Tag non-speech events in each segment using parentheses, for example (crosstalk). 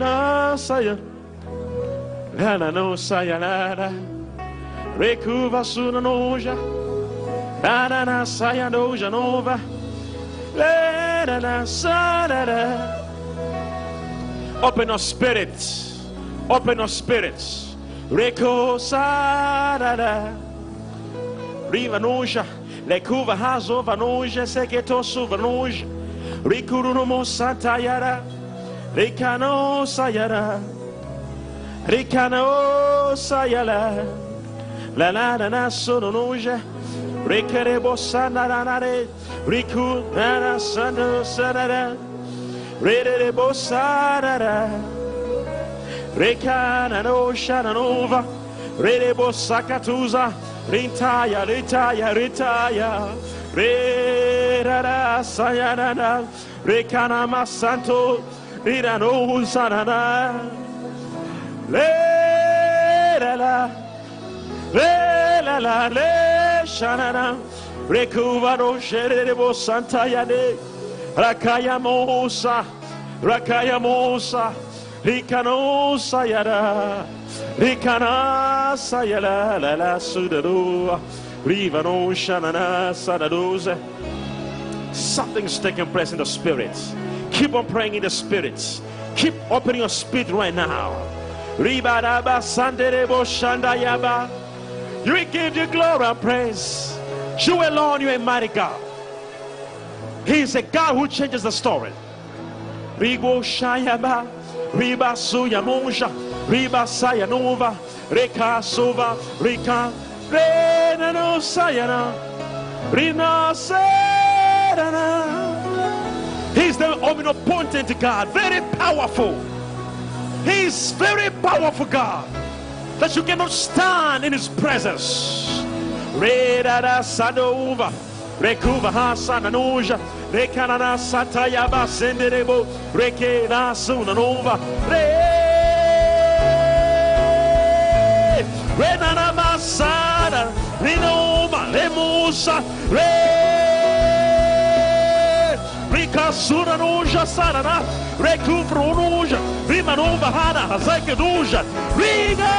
na saya. Na no saya la. Rekuva suna noja. La na na saya noja nova. La na na sa la. Open your spirit. Open your spirit. Reko sa la la. Riva noja. Lekuva hazo vanoja seketosu vanoja. Rikurumo santayara. Rikano sayara. Rikano sayala. La la la na sonoja. Rikerebo sanarare. Riku nana sando sanara. Rerebo sarara. Rekana no shananova. Rerebo sakatuza. Rintaya, ritaya, ritaya. Rerara sayanana. Rekana masanto. Rirano sanana. Le la la. Le la la le shanana. Rekuvaro sherebo santayane. Rakaya mosa. Rakaya mosa. Rikano sayara. Rikana sayala la la sudaro. Rivano shanana sanadoze. Something's taking place in the spirit. Keep on praying in the spirit. Keep opening your spirit right now. You give you glory and praise. You alone, you are a mighty God. He is a God who changes the story. Rigo shayaba. Riba suya monja. Riba saya nova. Reka sova. Rika. Rena no sayana. Rina serana. He's the omnipotent God, very powerful. He's very powerful God that you cannot stand in his presence. Redada sadova, rekuva hasananuja, rekanana satayaba senderebo, rekena sunanova, re. Renana masada, rinoma, lemusa, re. Rika suranuja sarana, rekufrunuja, rimanova hana, hazakeduja, riga.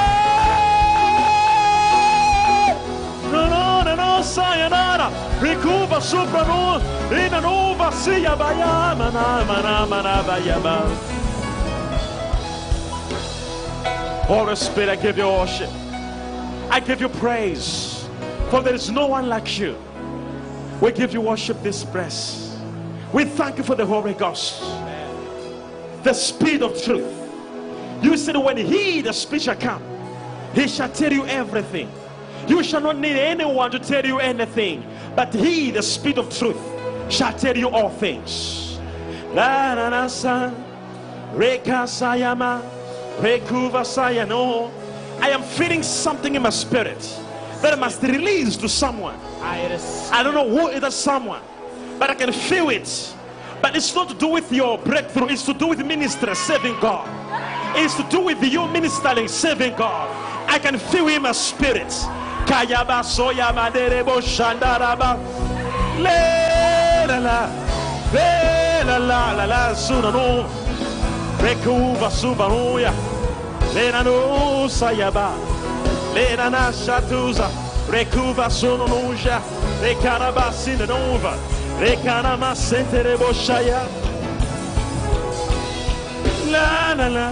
No, no, no, no, sayonara, rikuva supranu, rinanuva siya bayama, na, mana, mana, bayama. Holy Spirit, I give you worship. I give you praise. For there is no one like you. We give you worship this praise. We thank you for the Holy Ghost, the Spirit of truth. You said, when He, the Spirit, shall come, He shall tell you everything. You shall not need anyone to tell you anything, but He, the Spirit of truth, shall tell you all things. La na na sa, reka sayama, rekuva sayano. I am feeling something in my spirit that I must release to someone. I don't know who it is someone, but I can feel it. But it's not to do with your breakthrough, it's to do with ministry saving God. It's to do with you ministering, saving God. I can feel in my spirit. Rekarama senterebo shaya. La la la.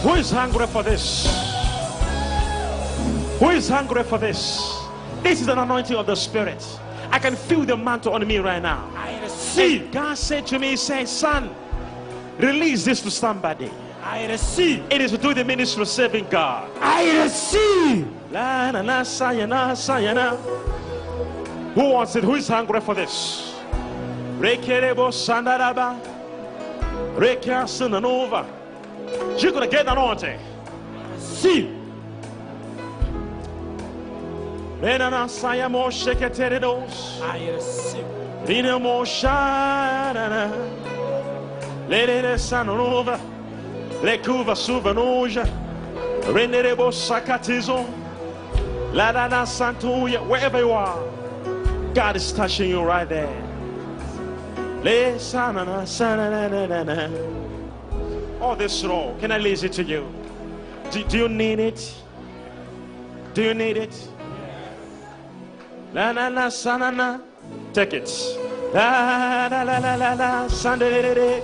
Who is hungry for this? Who is hungry for this? This is an anointing of the Spirit. I can feel the mantle on me right now. I See, God said to me, He said, Son, release this to somebody. I receive. It is to do the ministry of serving God. I receive. La na na sayana sayana. Who wants it? Who is hungry for this? Rekerebo sandaraba. Rekia sunanova. You're gonna get anointing. Receive. Renana sayamo sheketeredos. I receive. Rina mo shanana. Lerere sanonova. Lekuva suvanuja. Renerebo sakatizo. Ladana santuya. Wherever you are, God is touching you right there. Sanana sanana. all this role. Can I listen to you? Do, do you need it? Do you need it? La la la sa na na. Take it. La la la la la la sa de de de.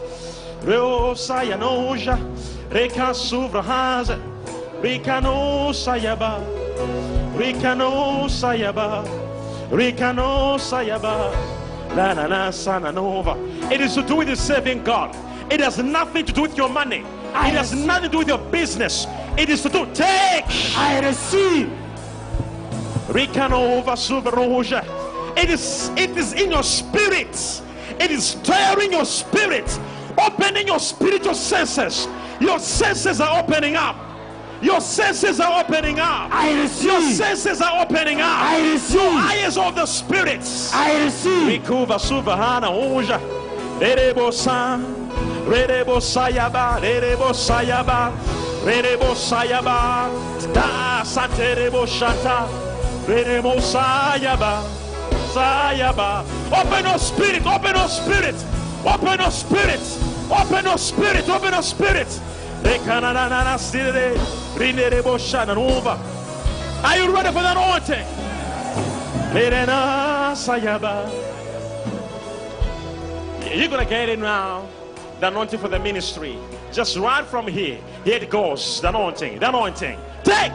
Reo sa noja. Reka suvra haza. Rika no sayaba. Rika no sayaba. Rika no sayaba. La la la sa nova. It is to do with the serving God. It has nothing to do with your money. It has nothing to do with your business. It is to do. Take. I receive. Rikanova Suveroja. It is it is in your spirit. It is stirring your spirit, opening your spiritual senses. Your senses are opening up. Your senses are opening up. I receive. Your senses are opening up. I receive. Eyes of the spirits. I receive. Rikuva Suvahana Unja. Rerebo San. Rerebo Sayaba. Rerebo Sayaba. Rerebo Sayaba. Da Saterebo Shata. Rerebo Sayaba. Sayaba. Open your spirit. Open your spirit. Open your spirit. Open your spirit. Open your spirit. Are you ready for the anointing? You're gonna get it now. The anointing for the ministry. Just right from here. Here it goes. The anointing. The anointing. Take.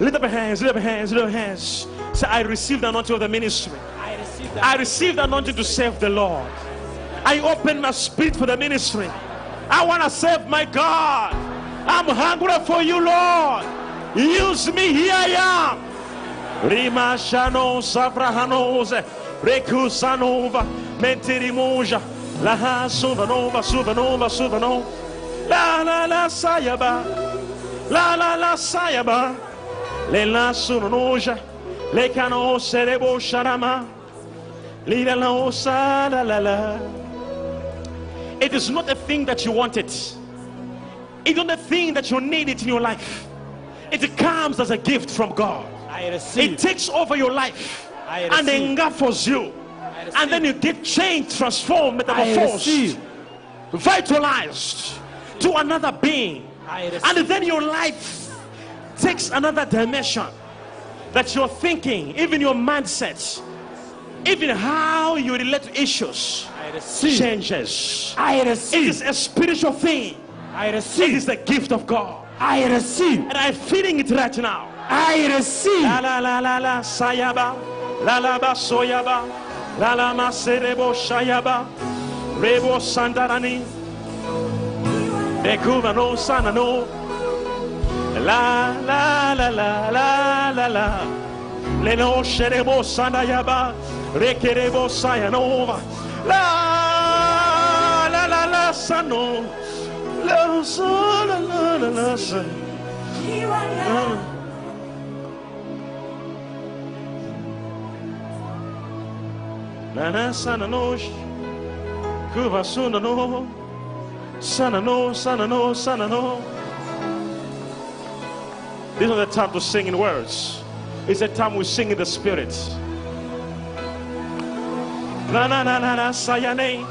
Lift up your hands. Lift up your hands. Lift up your hands. Say, I received the anointing of the ministry. I received anointing to serve the Lord. I open my spirit for the ministry. I want to serve my God. I'm hungry for you, Lord. Use me. Here I am. Rima shano sabrahanose. Rekusanova. Mentirimuja. La suvanova, suvanova, suvanova. La la la sayaba. La la la sayaba. Le la sunoja. Le cano serebo sharama. It is not a thing that you wanted. It's not a thing that you need it in your life. It comes as a gift from God. It takes over your life and engulfs you. And then you get changed, transformed, metamorphosed, vitalized to another being. And then your life takes another dimension that you're thinking, even your mindset, even how you relate to issues changes. I receive. is a spiritual thing. I receive. is the gift of God. I receive. And I'm feeling it right now. I receive. La la la la la sayaba. La la ba soyaba. La la ma serebo shayaba. Rebo sandarani. Bekuva no sana no. La la la la la la la. Le no sherebo sanayaba. Rekerebo sayanova. La la la la sano. La la la la la sa. La. Nana sana no Kuva suna no Sana no sana no sana no This is the time to sing in words. It's the time we sing in the spirit. Na na na na na sayane.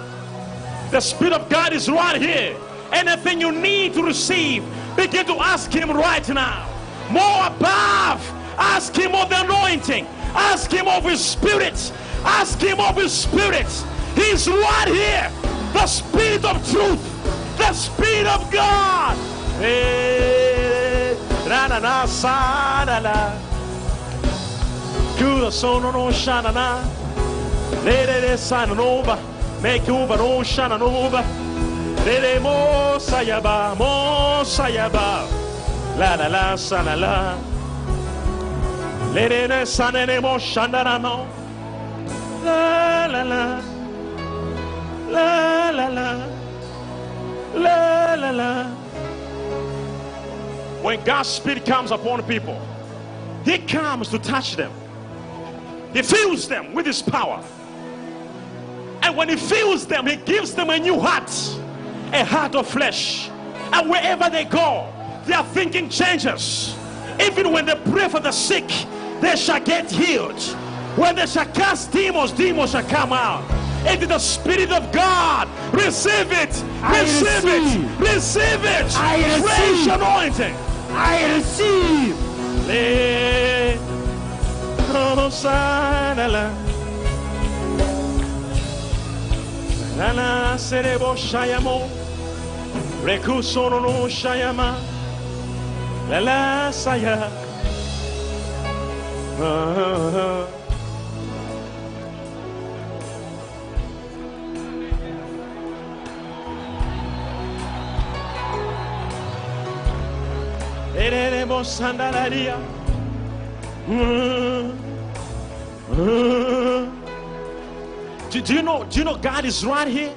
The spirit of God is right here. Anything you need to receive, begin to ask Him right now. More above, ask Him of the anointing, ask Him of His spirit, ask Him of His spirit. He's right here. The spirit of truth, the spirit of God. Eh, ra na na sa na na. Na. Lere de sana nova. Make over no shana nova. Lere mo sayaba mo sayaba. La la la sana la. Lere ne sana ne mo shana na no. La la la. La la la. La la la. When God's Spirit comes upon people, He comes to touch them. He fills them with His power. And when He fills them, He gives them a new heart, a heart of flesh. And wherever they go, their thinking changes. Even when they pray for the sick, they shall get healed. When they shall cast demons, demons shall come out. It is the Spirit of God. Receive it. Receive it. receive. It. I receive. anointing. I receive. Le- Nana serebo shayamo. rekuso no shayama. Lala saya. Uh-huh. Ereremos andalaria. Uh, uh-huh. uh. Uh-huh. Do, do you know? Do you know God is right here?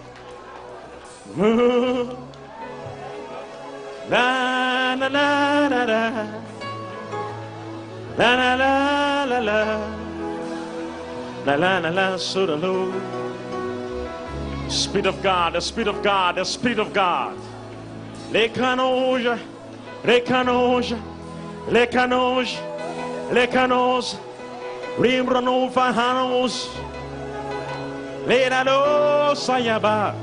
(laughs) La la la la la. La la la la la. La la la so the Lord. Spirit of God, the Spirit of God, the Spirit of God. Les canonges, les canonges, les canonges, les nano sayaba,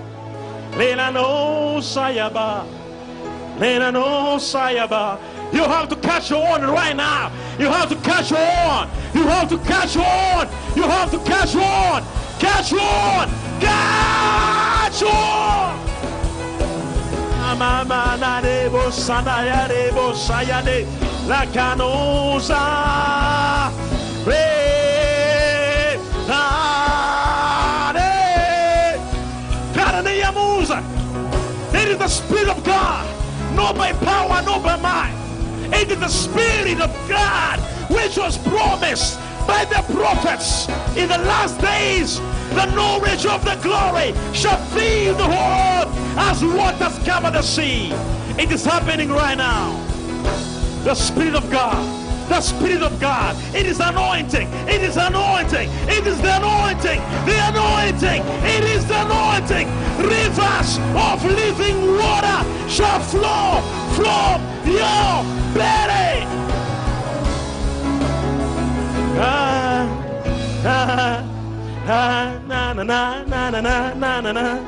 les nano sayaba, les nano sayaba. You have to catch on right now. You have to catch on. You have to catch on. You have to catch on. Catch on. Catch on. Mama na rebo sana ya rebo saya la canosa re it is the spirit of God not by power not by might. It is the spirit of God which was promised by the prophets in the last days. The knowledge of the glory shall fill the earth as waters cover the sea. It is happening right now. The Spirit of God. The Spirit of God. It is anointing. It is anointing. It is the anointing. The anointing. It is the anointing. Rivers of living water shall flow from your belly. Ah, ah, ah, na na na na na na na na.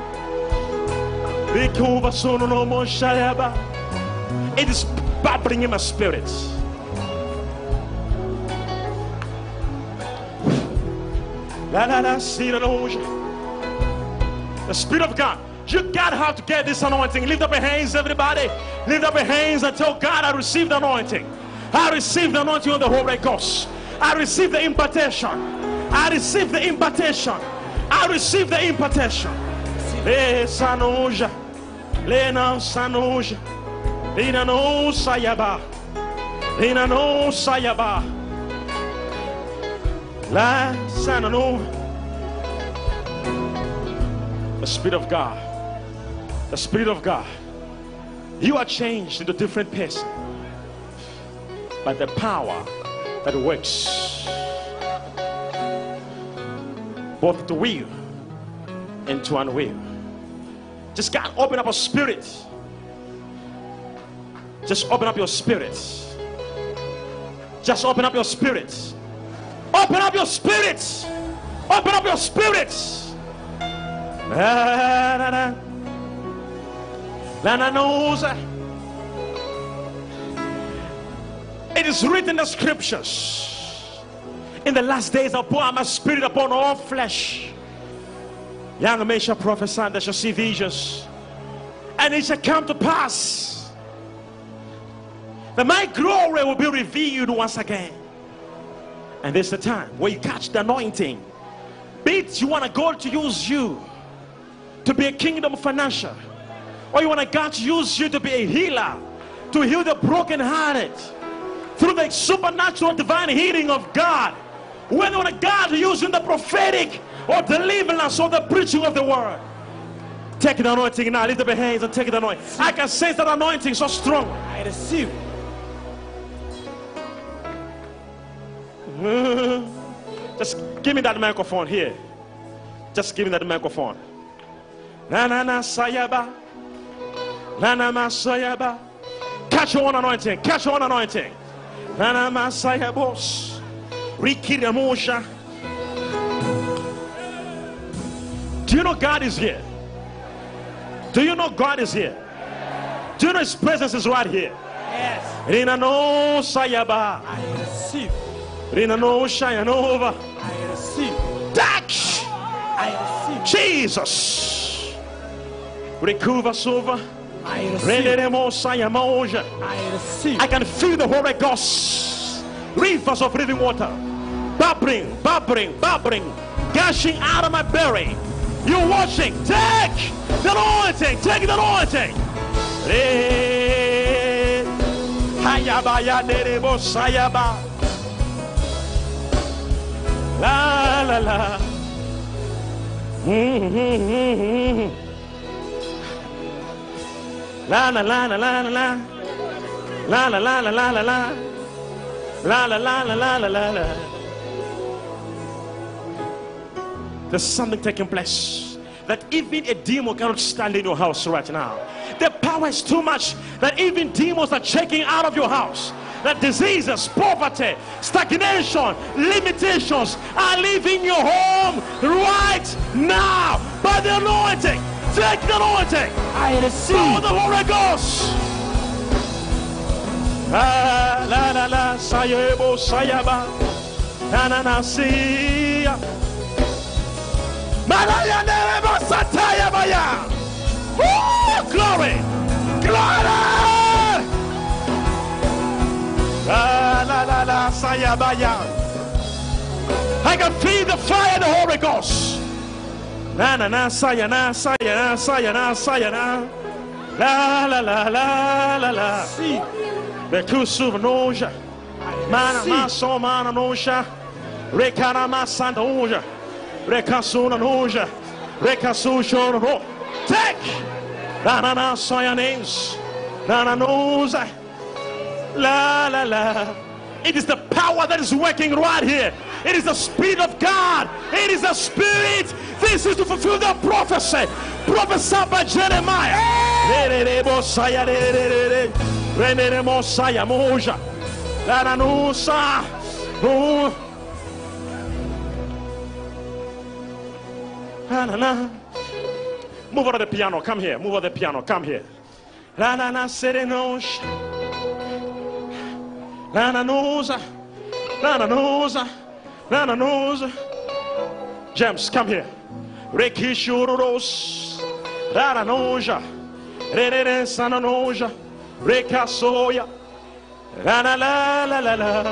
It is bubbling in my spirit. The Spirit of God. You gotta have to get this anointing. Lift up your hands, everybody. Lift up your hands and tell God, I received the anointing. I received the anointing of the Holy Ghost. I received the impartation. I received the impartation. I received the impartation. Eh, Le sanoja. Le na sanoja. Lina no sayaba. No sayaba. La sanano. The Spirit of God. The Spirit of God. You are changed into a different person by the power that works both to will and to unwill. Just God, open up a spirit. Just open up your spirit. Just open up your spirit. Open up your spirits. Open up your spirit. La, la, la. La, la, knows. It is written in the scriptures. In the last days, I'll pour out my spirit upon all flesh. Young men shall prophesy, and they shall see visions. And it shall come to pass that my glory will be revealed once again. And this is the time where you catch the anointing. Be it you want a God to use you to be a kingdom financial, or you want a God to use you to be a healer, to heal the brokenhearted through the supernatural divine healing of God. When you want God to use you in the prophetic or deliverance or the preaching of the word. Take the anointing now. Lift up your hands and take the anointing. I can sense that anointing so strong. I receive. (laughs) Just give me that microphone here. Just give me that microphone. Na na na sayaba. Na na ma sayaba. Catch your own anointing. Catch your own anointing. Na na ma sayabos. Rikiri mosha. Do you know God is here? Do you know God is here? Do you know His presence is right here? Yes. Rina no sayaba. I receive. Rina no shayanova. I receive. Touch I receive. Jesus. Rekuva sova. I receive. I receive. I can feel the Holy Ghost. Rivers of living water. Bubbling, bubbling, bubbling. Gushing out of my belly. You're watching. Take the anointing. Take the anointing. Re- Hayaba ya derebo sayaba. La la la. Mm-hmm. La la la la la la la. La la la la la la la. La la la la la la la la. There's something taking place that even a demon cannot stand in your house right now. The power is too much that even demons are checking out of your house. That diseases, poverty, stagnation, limitations are leaving your home right now by the anointing. Take the anointing. I receive. the Holy Ghost. Ah, la la la la sayebo sayaba. Na na na siya. Woo! Glory. Glory. La la la la. I can feel the fire of the Holy Ghost. Na na na saya na saya na saya na saya na. La la la la la la. See. Bekusu noja. Mana maso mana noja. Rekana masanda noja. Rekasuna noja. Rekasu shoro. Take. Na na na saya names. Na noza. La la la. It is the power that is working right here. It is the Spirit of God. It is the Spirit. This is to fulfill the prophecy. Prophesied by Jeremiah. Re-re-re-bo na na na. Move over the piano. Come here. Move over the piano. Come here. La na na serenosh. La na noza. La na noza. La na noza. James, come here. Rekishuros. La na noja. Re re re sana noja. Rekasoya. La la la la la la.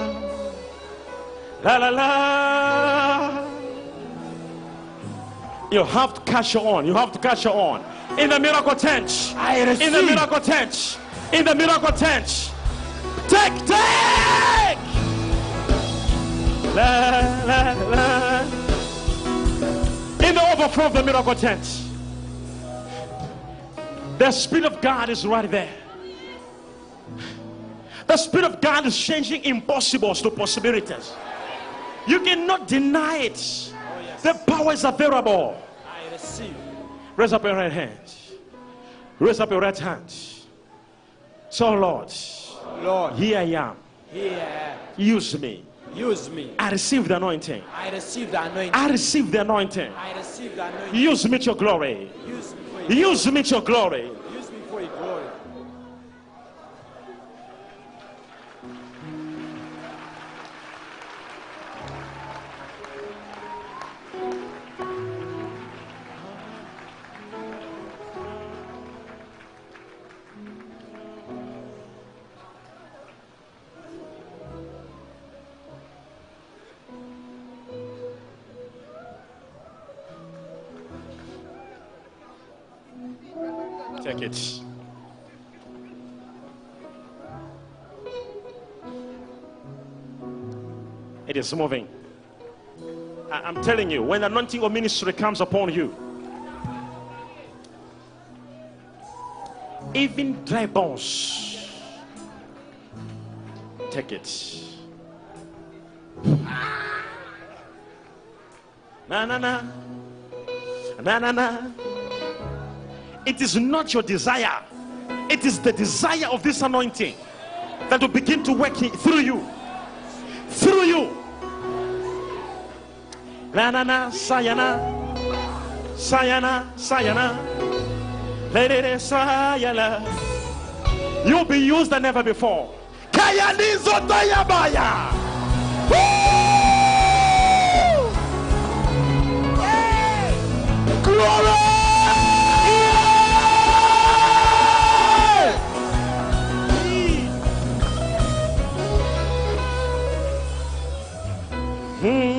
La la la. You have to catch on. You have to catch your on. In the miracle tent. In the miracle tent. In the miracle tent. Take, take. La, la, la. In the overflow of the miracle tent. The Spirit of God is right there. The Spirit of God is changing impossibles to possibilities. You cannot deny it. Oh, the power is available. Raise up your right hand. Raise up your right hand. So, Lord, Lord, here I am. here, Use me. use me. I receive the anointing. I receive the anointing. I receive the anointing. I receive the anointing. Use me to your glory. Use me Use me to your glory. Is moving. I- I'm telling you, when anointing of ministry comes upon you, even dry bones, take it. Na na na, na na na. It is not your desire. It is the desire of this anointing that will begin to work through you. Through you. Na na na sayana. Sayana, Sayana. Lady Sayana. You'll be used than never before. Kayanizo Tayabaya. Glory! Hmm.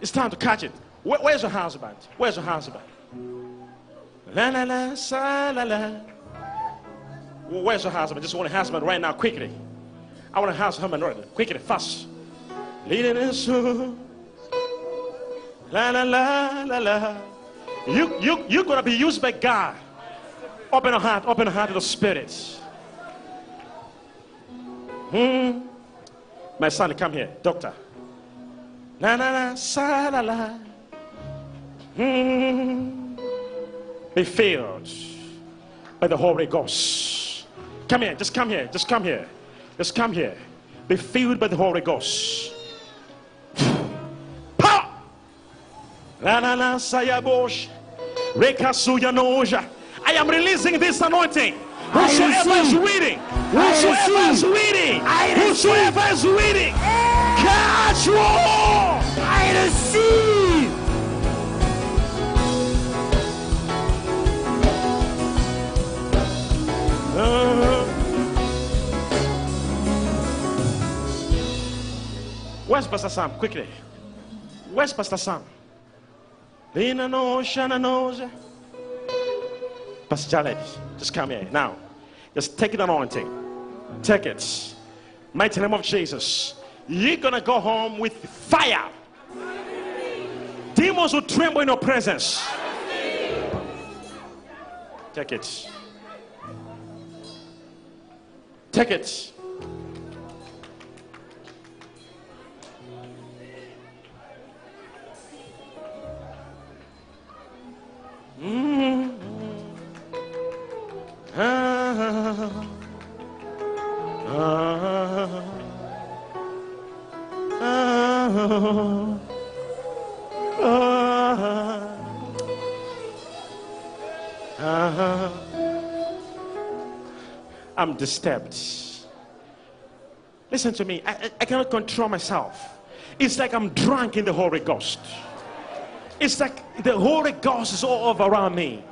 It's, time to catch it. Where- where's your husband? Where's your husband? La la la, sa la la. Where's your husband? Just want a husband right now, quickly. I want a husband right now, quickly, fast. Leading us. La la la la la. You you you're gonna be used by God. Open your heart, open your heart to the spirit. Hmm. My son, come here, doctor. La la la, sa la la. Hmm. Be filled by the Holy Ghost. Come here, just come here, just come here, just come here. Be filled by the Holy Ghost. (sighs) Power! La la la, sayabosh. Rekasuya noja. I am releasing this anointing. Whosoever is reading, whosoever is reading, whosoever is reading, catch war. I receive. Uh-huh. Where's Pastor Sam? Quickly. Where's Pastor Sam? Lina no Shana knows. Pastor Jared, just come here now. Just take the anointing. Take it. Mighty name of Jesus. You're gonna go home with fire. Demons will tremble in your presence. Take it. Take it. Mm. Ah. Ah. I'm disturbed. Listen to me. I, I, cannot control myself. It's like I'm drunk in the Holy Ghost. It's like the Holy Ghost is all over around me.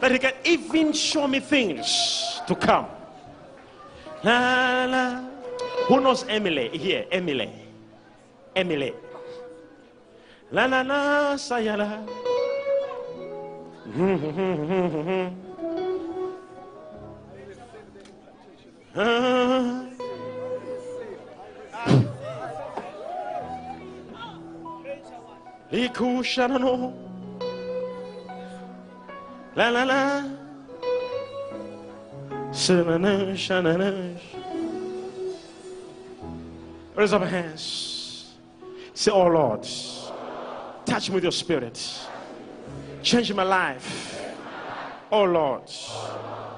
That He can even show me things to come. La, la. Who knows Emily here? Emily. Emily. La la la sayala. (laughs) Liku shanano. La la la. Shanana shanana. Raise up your hands. Say, Oh Lord, touch me with your spirit. Change my life. Oh Lord,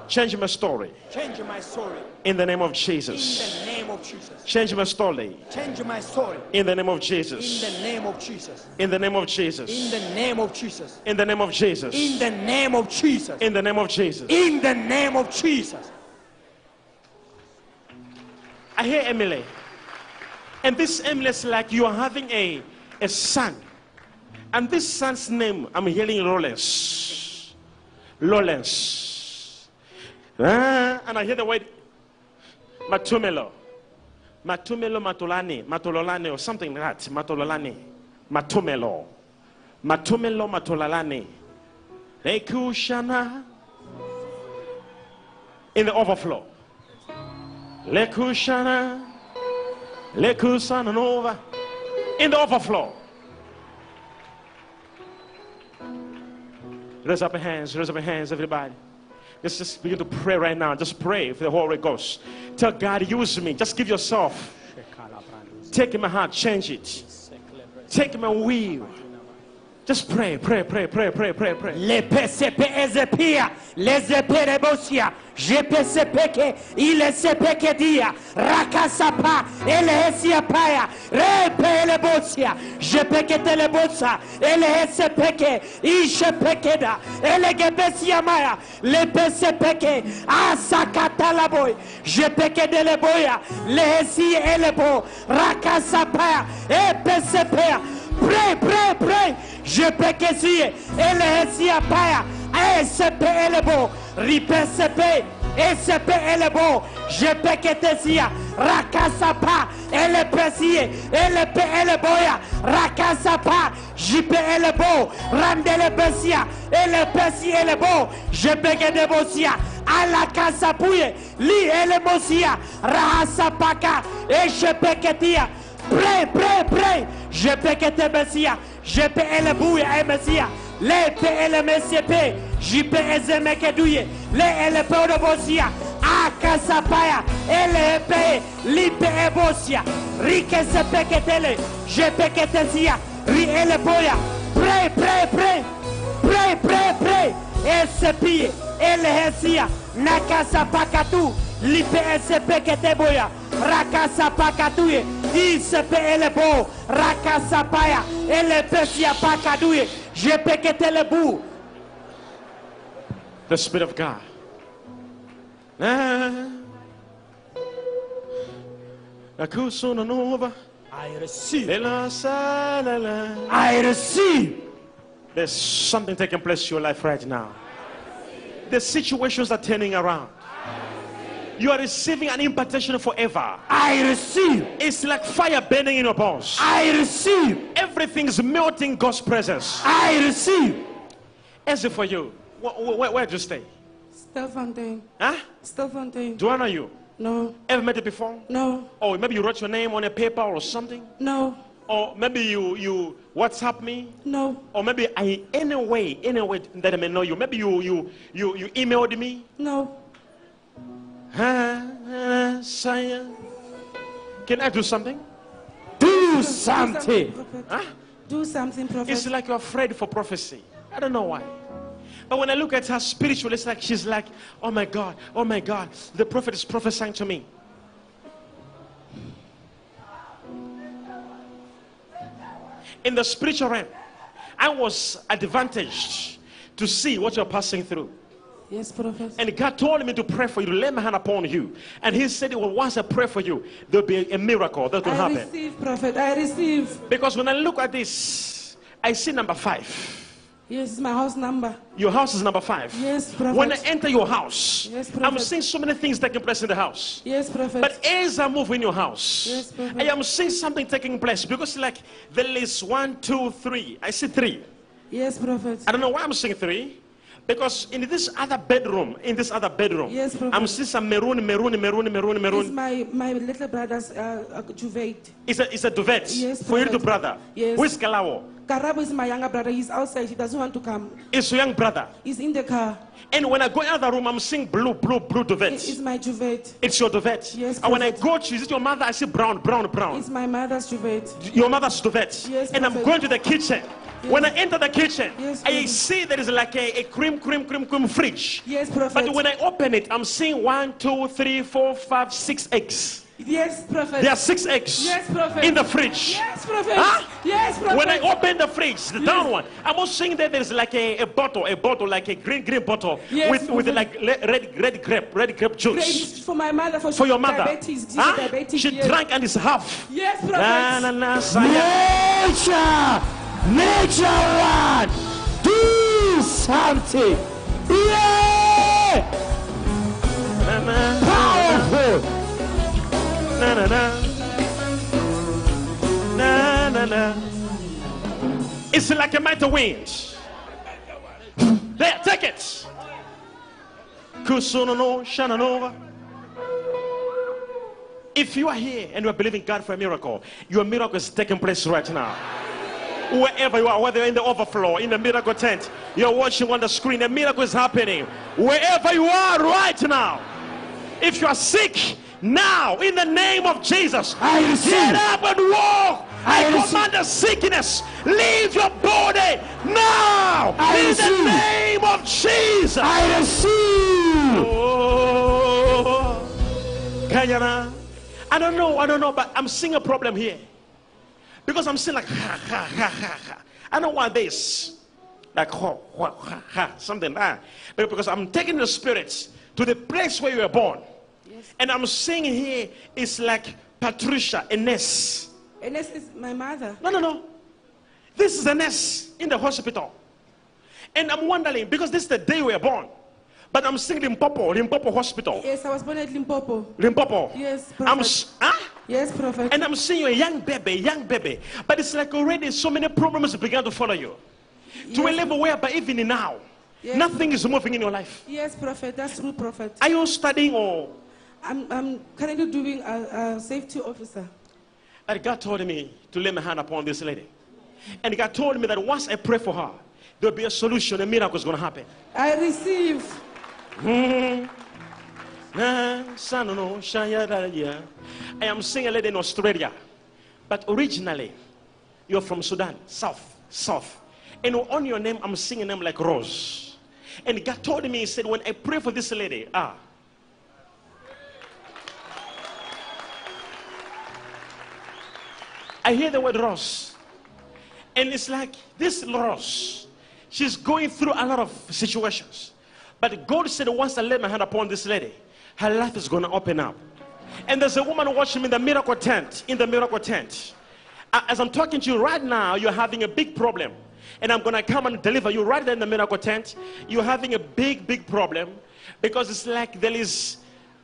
change my story. Change my story. In the name of Jesus. In the name of Jesus. Change my story. Change my story. In the name of Jesus. In the name of Jesus. In the name of Jesus. In the name of Jesus. In the name of Jesus. In the name of Jesus. In the name of Jesus. In the name of Jesus. I hear Emily. And this Emily is like you are having a, a son. And this son's name, I'm hearing Lawrence. Lawrence. And I hear the word Matumelo. Matumelo Matolani. Matololani or something like that. Matololani. Matumelo. Matumelo Matolalani. Lekushana. In the overflow. Lekushana. Lekusanova. In the overflow. Raise up your hands, raise up your hands, everybody. Let's just begin to pray right now. Just pray for the Holy Ghost. Tell God, use me. Just give yourself. Take my heart, change it. Take my will. Just pray, pray, pray, pray, pray, pray, pray. Le PCP ezepia, le zeperebosia, GPCPK, il SPK dia, rakasapa, ele esiapaya, repe elebosia, GPK telebosa, ele SPK, ishepekeda, ele gebesiamaya, le PCPK, asakatalaboy, GPK deleboya, le esi elebo, rakasapa, EPCP, pray, pray, pray. jipekezie ele hesia paya. Esp elebo ripesepe esp elebo jepeketesia rakasapa elepesie elepe eleboya rakasapa jipe elebo randelebesia elepesi elebo jepegedebosia alakasapuye li elemosia rahasapaka ejepeketia Pray, pray, pray. JPKT Messia. JPL Bouya et Messia. Les PL MCP. JPS Mekedouye. Les LP de Bossia. Akasapaya. LP. Lipe Bossia. Rike Sepeketele. JPKTSIA. Riel Boya. Pray, pray, pray. Pray, pray, pray. SPI. LHSIA. Nakasapakatu. Lipe SPKT Boya. Rakasapakatuye. Rakasapaya ele pesia pakaduye je pekete le bou The Spirit of God. Eh, eh, eh, ah. Nova, I receive. ela sa la la. I receive. There's something taking place in your life right now. The situations are turning around. You are receiving an impartation forever. I receive. It's like fire burning in your bones. I receive. Everything's melting God's presence. I receive. As if for you, where, where, where do you stay? Stilfontein. Huh? Stilfontein. Do I know you? No, Ever met it before? no, Or maybe you wrote your name on a paper or something? no, Or maybe you, you WhatsApp me? no, Or maybe I, any way, any way that I may know you. Maybe you, you, you, you emailed me? no. Saya. Can I do something? Do something. Prophet. Huh? Do something, prophet. It's like you're afraid for prophecy. I don't know why. But when I look at her spiritually, it's like she's like, oh my God, oh my God, the prophet is prophesying to me. In the spiritual realm, I was advantaged to see what you're passing through. Yes, prophet. And God told me to pray for you, to lay my hand upon you. And He said, well, once I pray for you, there'll be a miracle that will I happen. receive, prophet. I receive. Because when I look at this, I see number five. Yes, it's my house number. Your house is number five. Yes, prophet. When I enter your house, Yes, Prophet. I'm seeing so many things taking place in the house. Yes, prophet. But as I move in your house, Yes, prophet. I am seeing something taking place because, like, there is one, two, three. I see three. yes, prophet. I don't know why I'm seeing three. Because in this other bedroom, in this other bedroom, Yes, prophet. I'm seeing some maroon, maroon, maroon, maroon, maroon. It's my, my little brother's uh, uh, juvet. It's a, it's a duvet Yes, for your little brother. Yes. Who is Kalawo? Karabo is my younger brother. He's outside. He doesn't want to come. It's your young brother. He's in the car. And when I go out the room, I'm seeing blue, blue, blue duvet. It's my juvet. It's your duvet. Yes, and when I go to, is it your mother? I see brown, brown, brown. It's my mother's duvet. your mother's duvet. Yes, and I'm going to the kitchen. When I enter the kitchen, Yes, I see there is like a, a cream, cream, cream, cream fridge. Yes, prophet. But when I open it, I'm seeing one, two, three, four, five, six eggs. Yes, prophet. There are six eggs Yes, prophet. in the fridge. Yes, prophet. Huh? Yes, prophet. When I open the fridge, the down one, I'm also seeing that there's like a, a bottle, a bottle, like a green, green bottle Yes, with, with prophet. like le- red, red grape, red grape juice. It's for my mother. For, For your mother. Diabetes. Huh? diabetic. She yes. drank and it's half. Yes, Na, prophet. na, na, saya. Nature, nature one, do something. Yeah, powerful. na, na, na. Na, na, na. It's like a mighty wind. There, take it. Kusunono. If you are here and you are believing God for a miracle, your miracle is taking place right now. Wherever you are, whether you're in the overflow, in the miracle tent, you're watching on the screen, a miracle is happening. Wherever you are right now. If you are sick, now, in the name of Jesus, I receive. get up and walk. I, I command the sickness, leave your body now. I in receive. the name of Jesus. I receive. Oh. I don't know, I don't know, but I'm seeing a problem here. Because I'm saying like ha ha ha ha ha. I don't want this. Like ho, ho, ha, ha, something. But because I'm taking the spirits to the place where you were born. And I'm saying here it's like Patricia, a nurse. And this is my mother. No, no, no. This is a nurse in the hospital. And I'm wondering, because this is the day we were born. But I'm saying Limpopo, Limpopo Hospital. Yes, I was born at Limpopo. Limpopo. Yes, I'm, huh? Yes, prophet. And I'm seeing you a young baby, young baby. But it's like already so many problems began to follow you. To a Yes. level whereby even now, Yes. nothing is moving in your life. yes, prophet. That's true, prophet. Are you studying or? I'm, I'm currently doing a, a safety officer. And God told me to lay my hand upon this lady. And God told me that once I pray for her, there'll be a solution, a miracle is going to happen. I receive. Ah, I am seeing a lady in Australia, but originally you're from Sudan, south, south. And on your name, I'm seeing a name like Rose. And God told me, He said, when I pray for this lady, ah, I hear the word Rose. And it's like this Rose, she's going through a lot of situations. But God said, once I lay my hand upon this lady, her life is going to open up. And there's a woman watching me in the miracle tent, in the miracle tent. Uh, as I'm talking to you right now, you're having a big problem. And I'm going to come and deliver you right there in the miracle tent. You're having a big, big problem because it's like there is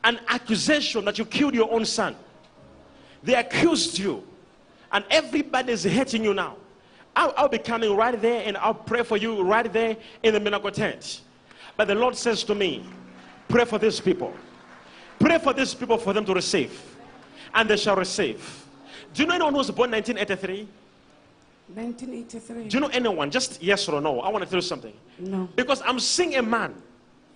an accusation that you killed your own son. They accused you, and everybody's hating you now. I'll, I'll be coming right there and I'll pray for you right there in the miracle tent. But the Lord says to me, Pray for these people. Pray for these people for them to receive, and they shall receive. Do you know anyone who was born 1983? 1983. Do you know anyone? Just yes or no. I want to tell you something. No. Because I'm seeing a man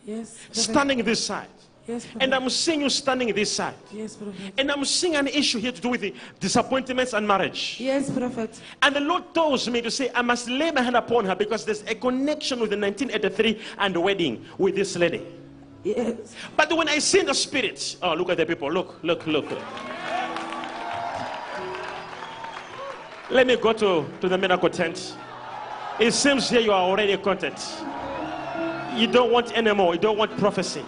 Yes. standing this side, Yes, and I'm seeing you standing this side. Yes, prophet. And I'm seeing an issue here to do with the disappointments and marriage. Yes, prophet. And the Lord tells me to say, I must lay my hand upon her because there's a connection with the 1983 and the wedding with this lady. Yes. But when I see the spirit, oh, look at the people. Look, look, look. Let me go to, to the miracle tent. It seems here you are already content. You don't want anymore. You don't want prophecy.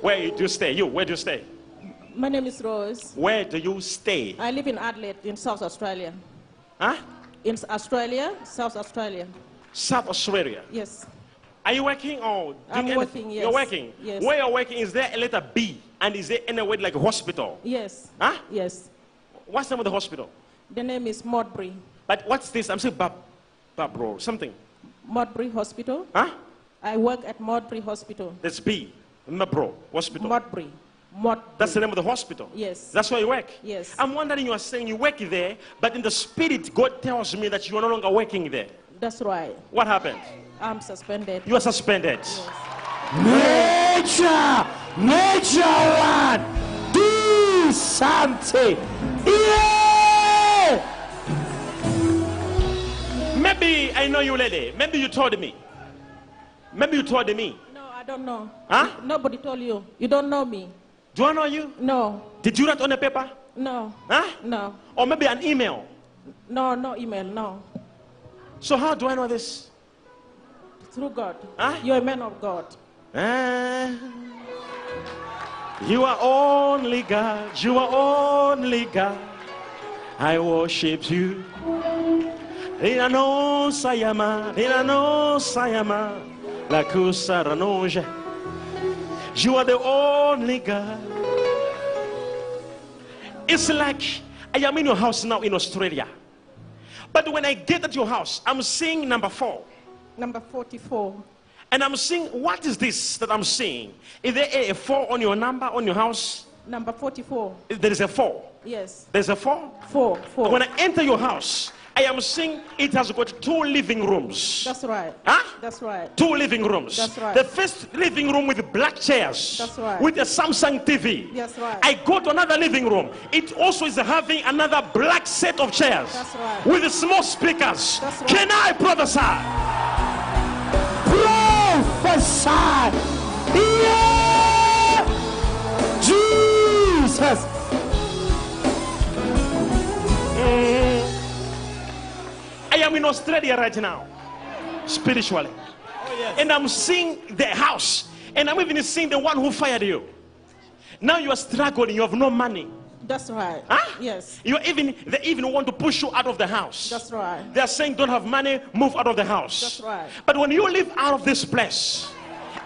Where do you stay? You, where do you stay? My name is Rose. Where do you stay? I live in Adelaide in South Australia. Huh? In Australia, South Australia. South Australia. Yes. Are you working or doing I'm anything? working, You're working. Yes. Where you're working, is there a letter B? And is there any word like hospital? Yes. Huh? Yes. What's the name of the hospital? The name is Modbury. But what's this? I'm saying Bab, Babro, something. Modbury Hospital. Huh? I work at Modbury Hospital. That's B. Mabro Hospital. Modbury. Modbury. That's the name of the hospital. Yes. That's where you work. Yes. I'm wondering, you are saying you work there, but in the spirit, God tells me that you are no longer working there. That's right. What happened? I'm suspended. You are suspended. Nature, nature land, do something. Yeah. Maybe I know you, lady. Maybe you told me. Maybe you told me. No, I don't know. Huh? Nobody told you. You don't know me. Do I know you? No. Did you write on a paper? No. Huh? No. Or maybe an email. No, no email. No. So how do I know this? Through God. Huh? You're a man of God. Ah, you are only God. You are only God. I worship you. Ina no sayama, ina no sayama, la kusaranoja. You are the only God. It's like I am in your house now in Australia. But when I get at your house, I'm seeing number four. Number 44. And I'm seeing, what is this that I'm seeing? Is there a, a four on your number on your house? Number 44. There is a four. Yes. There's a four. Four. Four. When I enter your house, I am seeing it has got two living rooms. That's right. Huh? That's right. Two living rooms. That's right. The first living room with black chairs. That's right. With a Samsung TV. That's right. I go to another living room. It also is having another black set of chairs. That's right. With small speakers. That's right. Can I prophesy? Prophesy. I'm in Australia right now, spiritually. Oh, and I'm seeing the house. And I'm even seeing the one who fired you. Now you are struggling, you have no money. That's right. Huh? Yes. You even they even want to push you out of the house. That's right. They are saying don't have money, move out of the house. That's right. But when you live out of this place,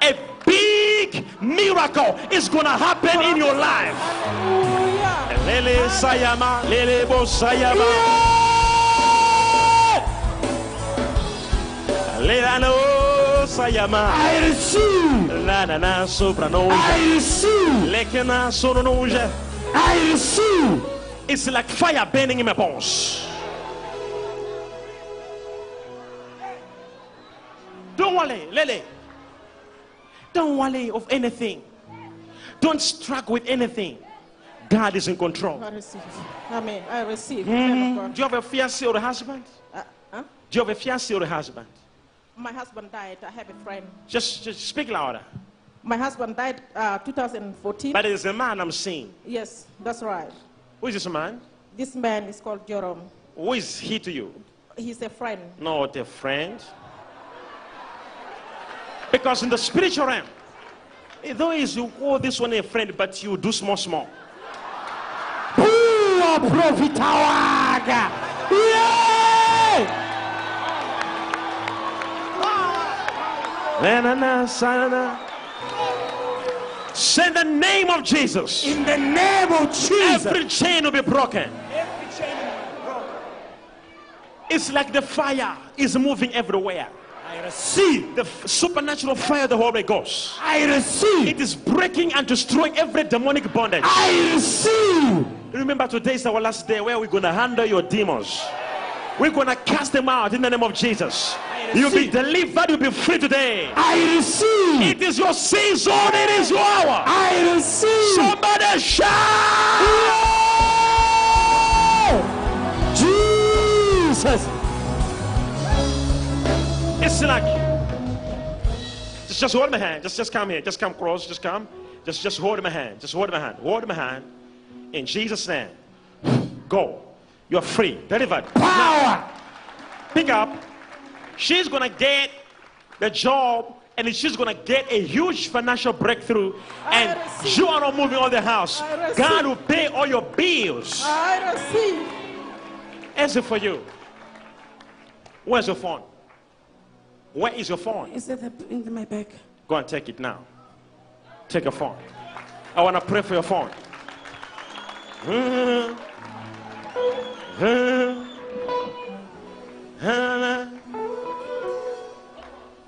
a big miracle is gonna happen in your life. Hallelujah. Lele sayama, lele bo sayama. Lele no sayama. I receive. La na na soprano. I receive. Lekena sononoja. I receive. It's like fire burning in my bones. Don't worry, Lele. Don't worry of anything. Don't struggle with anything. God is in control. I receive. Amen. I receive. Mm. Man Do you have a fiancé or a husband? Uh, huh? Do you have a fiancé or a husband? My husband died. I have a friend. Just, just speak louder. My husband died uh, 2014. But there's a man I'm seeing. yes, that's right. Who is this man? This man is called Jerome. Who is he to you? He's a friend. Not a friend. Because in the spiritual realm, though is you call this one a friend, but you do small, small. Pua profitawaga. Yeah. Say the name of Jesus. In the name of Jesus. Every chain will be broken. Every chain will be broken. It's like the fire is moving everywhere. I receive. The f- supernatural fire of the Holy Ghost. I receive. It is breaking and destroying every demonic bondage. I receive. Remember, today is our last day where we're going to handle your demons. We're going to cast them out in the name of Jesus. You'll be delivered, you'll be free today. I receive. It is your season, it is your hour. I receive. Somebody shout! Jesus. It's like just, just hold my hand. Just just come here. Just come close. Just come. Just just hold my hand. Just hold my hand. Hold my hand. In Jesus' name. Go. You're free. Delivered. Power. Pick up. She's gonna get the job and she's gonna get a huge financial breakthrough. And you are not moving on the house. God will pay all your bills. I receive. Answer for you. Where's your phone? Where is your phone? Is it in my bag? Go and take it now. Take your phone. I want to pray for your phone. Mm-hmm.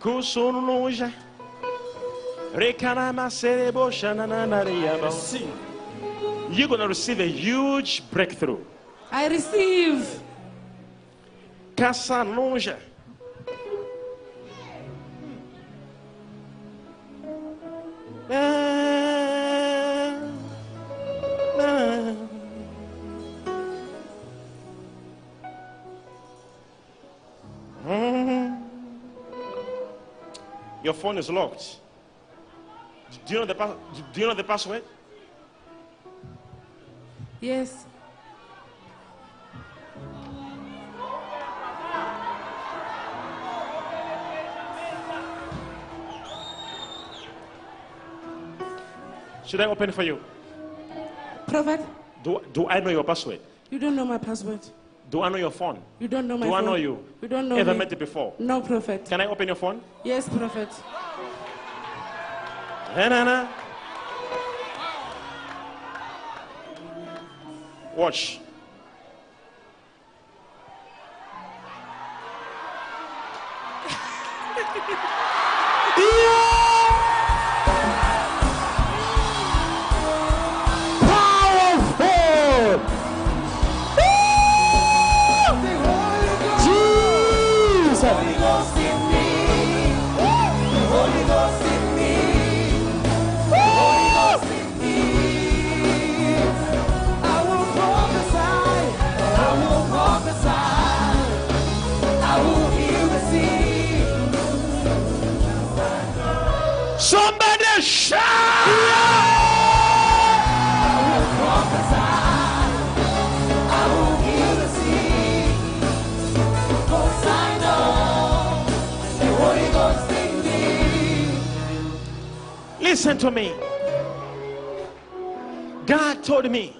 Kusunuja. Rekanama serebo shanananariyaba. You're going to receive a huge breakthrough. I receive. Caçanunja. Ah. Your phone is locked. Do you know the pa- do you know the password? Yes. Should I open for you? Prophet, Do, do I know your password? you don't know my password. Do I know your phone? You don't know my phone. Do I know you? You don't know Ever me. met it before? No, Prophet. Can I open your phone? Yes, Prophet. Na, na, na. Watch. (laughs) Powerful. Listen to me. God told me.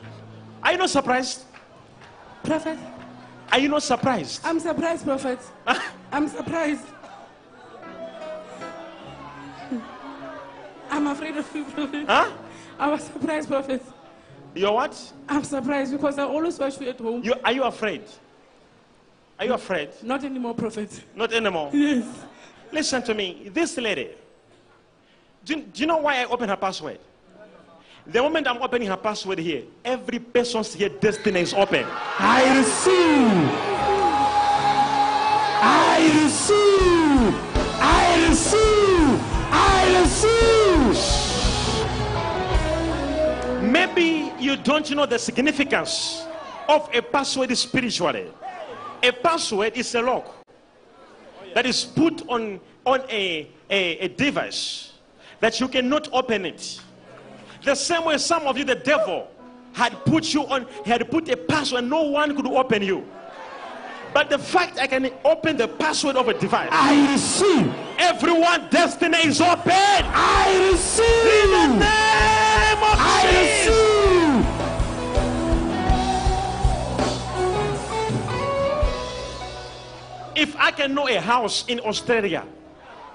Are you not surprised? Prophet, Are you not surprised? I'm surprised, Prophet. (laughs) Ah. I'm surprised. I'm afraid of you, Prophet. Huh? I was surprised, Prophet. You're what? I'm surprised because I always watch you at home. You, are you afraid? Are you afraid? Not anymore, Prophet. Not anymore. Yes. Listen to me. This lady, do, you- do you know why I opened her password? The moment I'm opening her password here, every person's here destiny is open. I receive. I receive. I receive. I receive. Maybe you don't know the significance of a password spiritually. A password is a lock that is put on, on a, a, a device that you cannot open it. The same way some of you, the devil, had put you on, he had put a password, no one could open you. But the fact I can open the password of a device, I receive. everyone destiny is open. I In the name of I Jesus. receive. If I can know a house in Australia,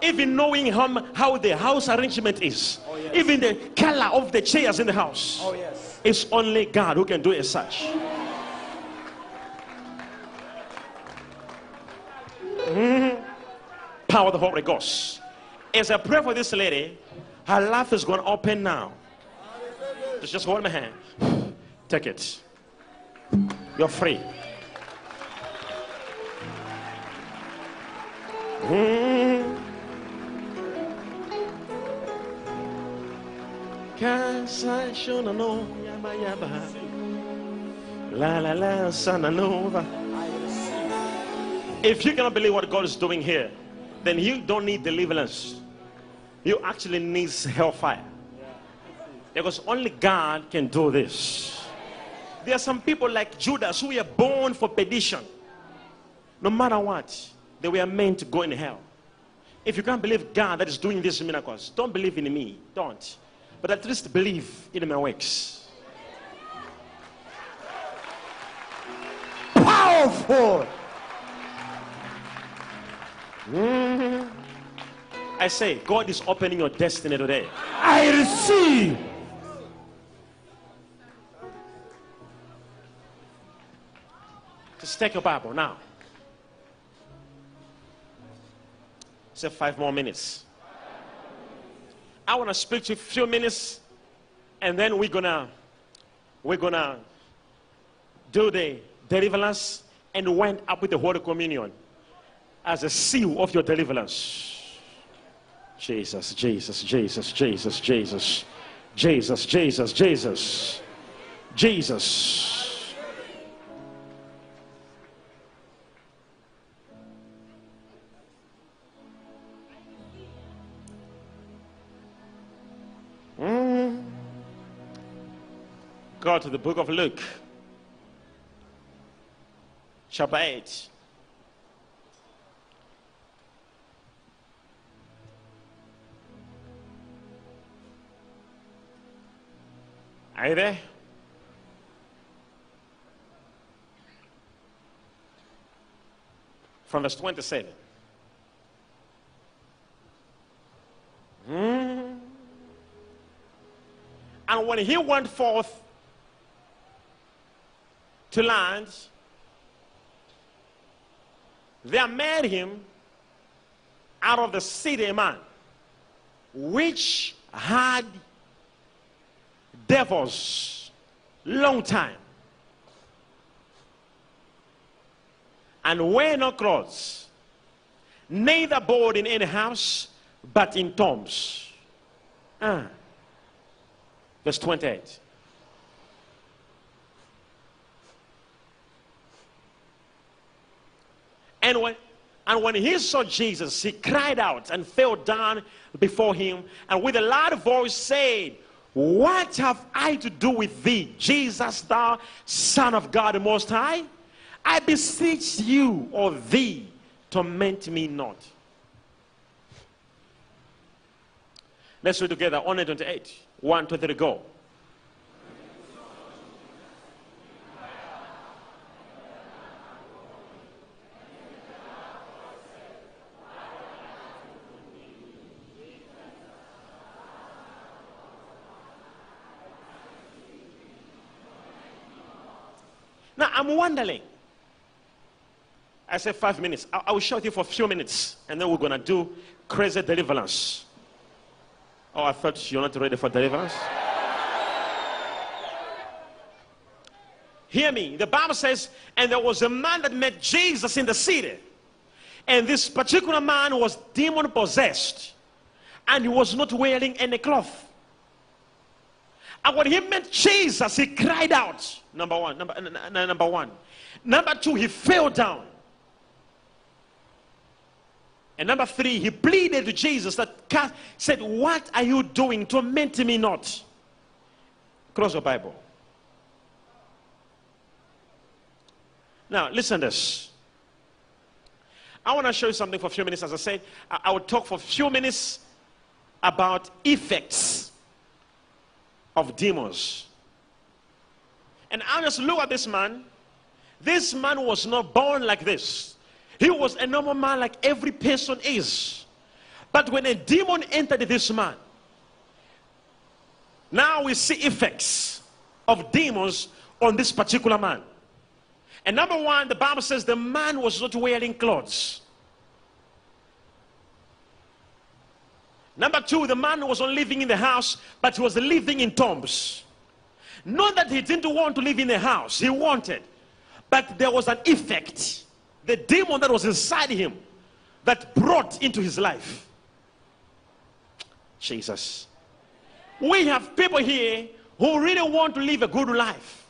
even knowing how, how the house arrangement is, even the color of the chairs in the house, Oh, yes. it's only God who can do as such. Mhm. Power of the Holy Ghost. As I pray for this lady, her life is going to open now. Just, just hold my hand. Take it. You're free. Casa shona no yaba yaba. La la la sana nova. If you cannot believe what God is doing here, then you don't need deliverance. You actually need hellfire. Because only God can do this. There are some people like Judas who were born for perdition. No matter what, they were meant to go in hell. If you can't believe God that is doing these miracles, don't believe in me. Don't. But at least believe in my works. Powerful. I say, God is opening your destiny today. I receive. Just take your Bible now. Say five more minutes. I want to speak to you a few minutes, and then we're gonna we're gonna do the deliverance and wind up with the Holy Communion as a seal of your deliverance. Jesus, Jesus, Jesus, Jesus, Jesus, Jesus, Jesus, Jesus, Jesus. Go to the book of Luke, chapter 8. Are you there? From verse 27. Hmm. And when he went forth to land, there met him out of the city a man which had devils long time. And wear no clothes neither abode in any house but in tombs. Ah. verse 28 And when, and when he saw Jesus, he cried out and fell down before him, and with a loud voice said, What have I to do with thee, Jesus, thou Son of God the Most High? I beseech you or thee, torment me not. Let's read together. 128. 1, 2, 3, go. Wondering. I said five minutes. I, I will shout you for a few minutes, and then we're gonna do crazy deliverance. Oh, I thought you're not ready for deliverance. Hear me. The Bible says, and there was a man that met Jesus in the city. And this particular man was demon possessed. And he was not wearing any cloth. And when he met Jesus, he cried out. Number one. Number, number one. Number two, he fell down. And number three, he pleaded to Jesus that "Ca- said, What are you doing? Torment me not. Close your Bible. Now, listen this. I want to show you something for a few minutes. As I said, I, I will talk for a few minutes about effects of demons. And I just look at this man. This man was not born like this. He was a normal man like every person is. But when a demon entered this man, now we see effects of demons on this particular man. And number one, the Bible says the man was not wearing clothes. Number two, the man was not living in the house, but he was living in tombs. Not that he didn't want to live in the house, he wanted. But there was an effect, the demon that was inside him, that brought into his life. Jesus. We have people here who really want to live a good life,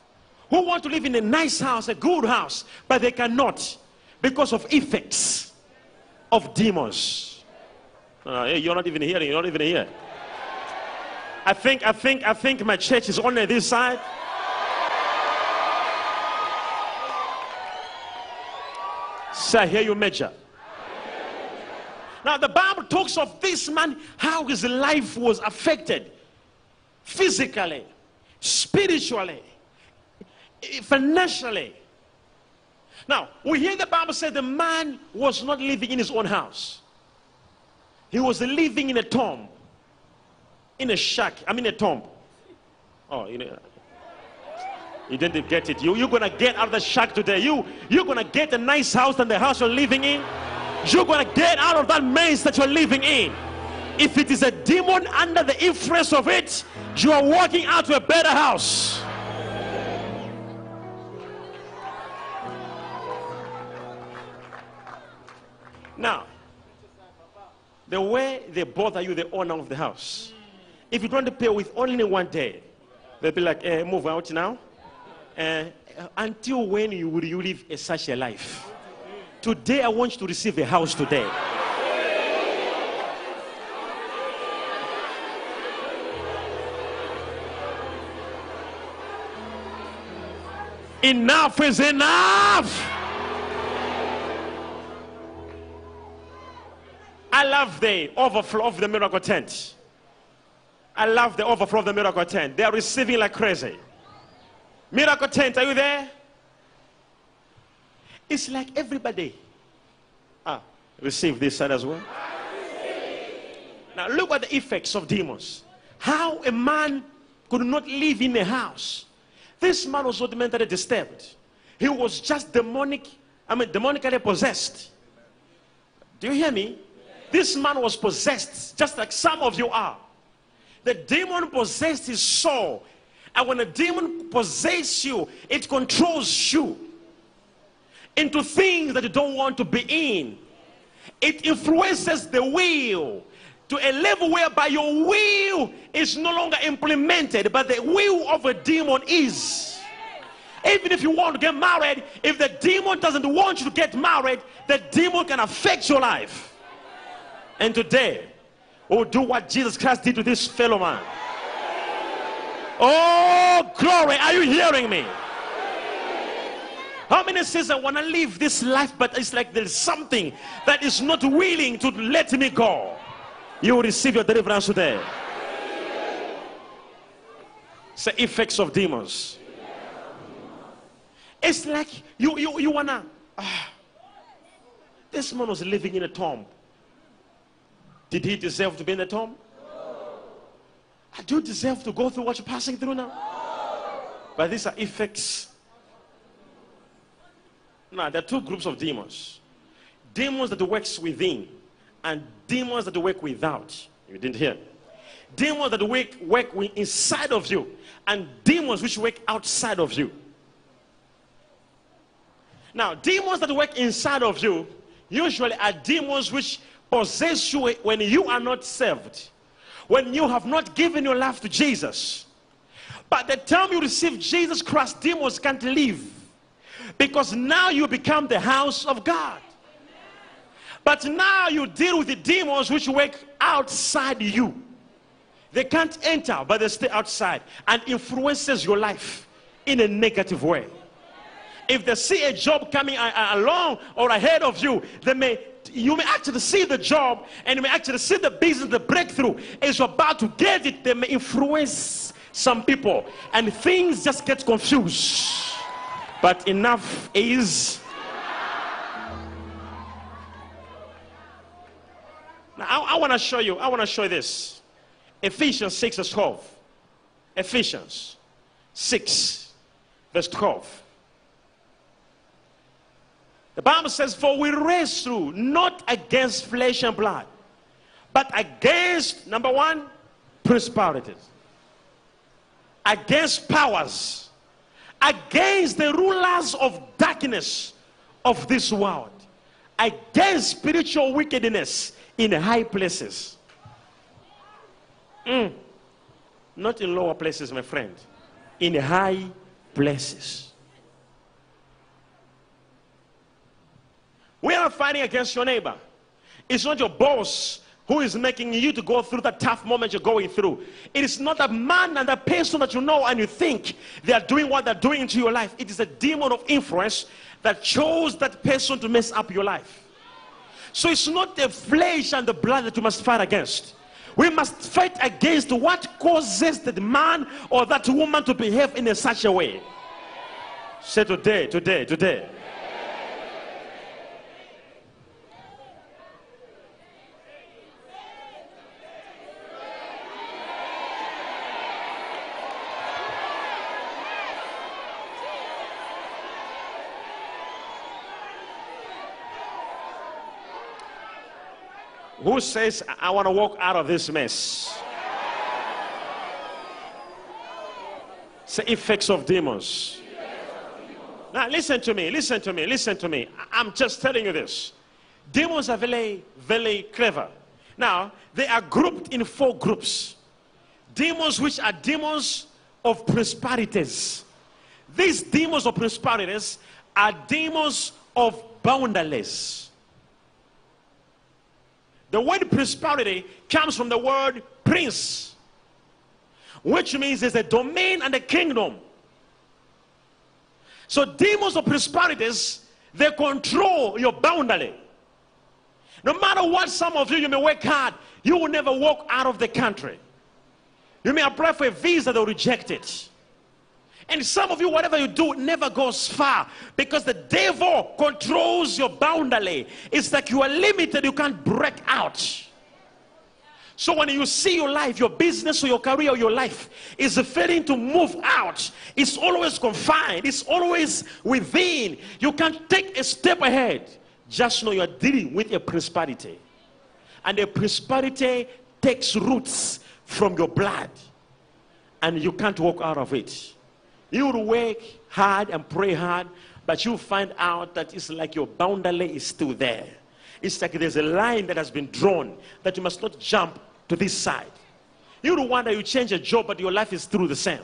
who want to live in a nice house, a good house, but they cannot because of effects of demons. Uh, hey, you're not even hearing, you're not even here. I think, I think, I think my church is on this side. Say, I hear you, Major. Now, the Bible talks of this man, how his life was affected physically, spiritually, financially. Now, we hear the Bible say the man was not living in his own house, he was living in a tomb, in a shack. I mean, a tomb. Oh, you know. You didn't get it. You, you're going to get out of the shack today. You, you're going to get a nice house than the house you're living in. You're going to get out of that maze that you're living in. If it is a demon under the influence of it, you are walking out to a better house. Now, the way they bother you, the owner of the house, if you don't pay with only one day, they'll be like, eh, move out now. Uh, until when you will you live a, such a life? Today, I want you to receive a house today. Enough is enough. I love the overflow of the miracle tent. I love the overflow of the miracle tent. They are receiving like crazy. Miracle tent, are you there? It's like everybody. Ah, receive this side as well. Now look at the effects of demons. How a man could not live in a house. This man was not mentally disturbed. He was just demonic, I mean demonically possessed. Do you hear me? This man was possessed, just like some of you are. The demon possessed his soul. And when a demon possesses you, it controls you into things that you don't want to be in. It influences the will to a level whereby your will is no longer implemented, but the will of a demon is. Even if you want to get married, if the demon doesn't want you to get married, the demon can affect your life. And today, we'll do what Jesus Christ did to this fellow man. Oh, glory. Are you hearing me? How many says I want to live this life, but it's like there's something that is not willing to let me go? You will receive your deliverance today. Say effects of demons. It's like you you you wanna. ah, this man was living in a tomb. Did he deserve to be in a tomb? I do deserve to go through what you're passing through now. But these are effects. Now there are two groups of demons. Demons that works within, and demons that work without. You didn't hear. Demons that work work inside of you, and demons which work outside of you. Now, demons that work inside of you usually are demons which possess you when you are not saved, when you have not given your life to Jesus. By the time you receive Jesus Christ, demons can't leave because now you become the house of God. But now you deal with the demons which work outside you. They can't enter, but they stay outside and influences your life in a negative way. If they see a job coming along or ahead of you, they may you may actually see the job and you may actually see the business, the breakthrough. You're about to get it, they may influence some people and things just get confused. But enough is Now, I, I want to show you, I want to show you this. Ephesians 6, verse 12. Ephesians 6, verse 12. The Bible says, For we race through not against flesh and blood, but against, number one, principalities, against powers, against the rulers of darkness of this world, against spiritual wickedness in high places. Mm. Not in lower places, my friend, in high places. We are fighting against your neighbor. It's not your boss who is making you to go through the tough moment you're going through. It is not a man and a person that you know and you think they are doing what they're doing to your life. It is a demon of influence that chose that person to mess up your life. So it's not the flesh and the blood that you must fight against. We must fight against what causes the man or that woman to behave in a such a way. Say today, today, today. Who says, I want to walk out of this mess? Say effects of demons. Now, listen to me, listen to me, listen to me. I'm just telling you this. Demons are very, very clever. Now, they are grouped in four groups. Demons, which are demons of principalities. These demons of principalities are demons of boundless. The word principality comes from the word prince, which means there's a domain and a kingdom. So demons of principalities, they control your boundary. No matter what some of you, you may work hard, you will never walk out of the country. You may apply for a visa, they'll reject it. And some of you, whatever you do, never goes far because the devil controls your boundary. It's like you are limited, you can't break out. So when you see your life, your business or your career or your life is failing to move out, it's always confined, it's always within. You can't take a step ahead. Just know you're dealing with a principality. And a principality takes roots from your blood. And you can't walk out of it. You will work hard and pray hard, but you find out that it's like your boundary is still there. It's like there's a line that has been drawn that you must not jump to this side. You will wonder you change a job, but your life is still the same.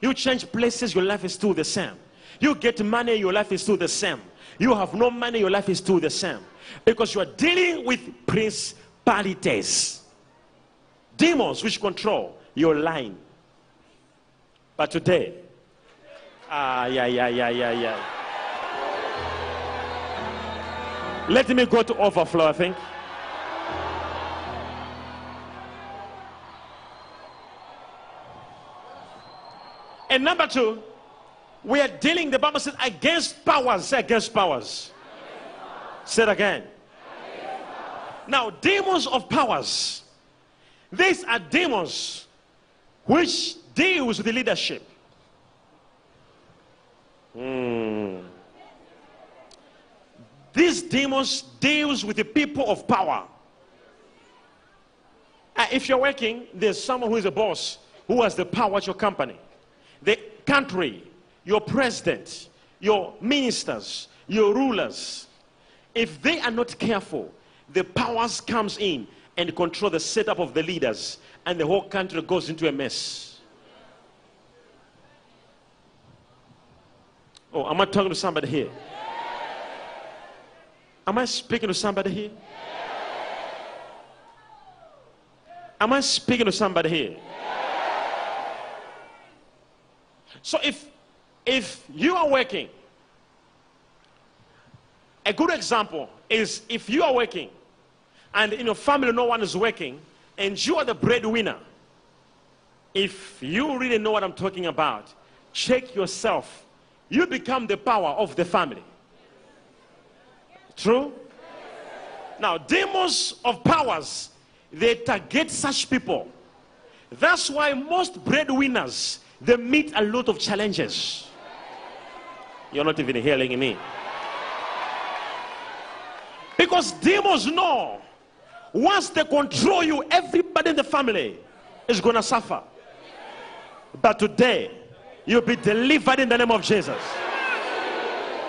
You change places, your life is still the same. You get money, your life is still the same. You have no money, your life is still the same. Because you are dealing with principalities, demons which control your line. But today, ah, yeah, yeah, yeah, yeah, yeah. Let me go to overflow, I think. And number two, we are dealing, the Bible says, against powers. Say against powers. Say it again. Now, demons of powers. These are demons which deals with the leadership. Hmm. These demons deals with the people of power. Uh, if you're working, there's someone who is a boss who has the power at your company. The country, your president, your ministers, your rulers, if they are not careful, the powers comes in and control the setup of the leaders and the whole country goes into a mess. Oh, am I talking to somebody here? Am I speaking to somebody here? Am I speaking to somebody here? So if if you are working, a good example is if you are working and in your family no one is working and you are the breadwinner. If you really know what I'm talking about, check yourself. You become the power of the family. True? Now, demons of powers, they target such people. That's why most breadwinners, they meet a lot of challenges. You're not even hearing me. Because demons know once they control you, everybody in the family is going to suffer. But today, you'll be delivered in the name of Jesus.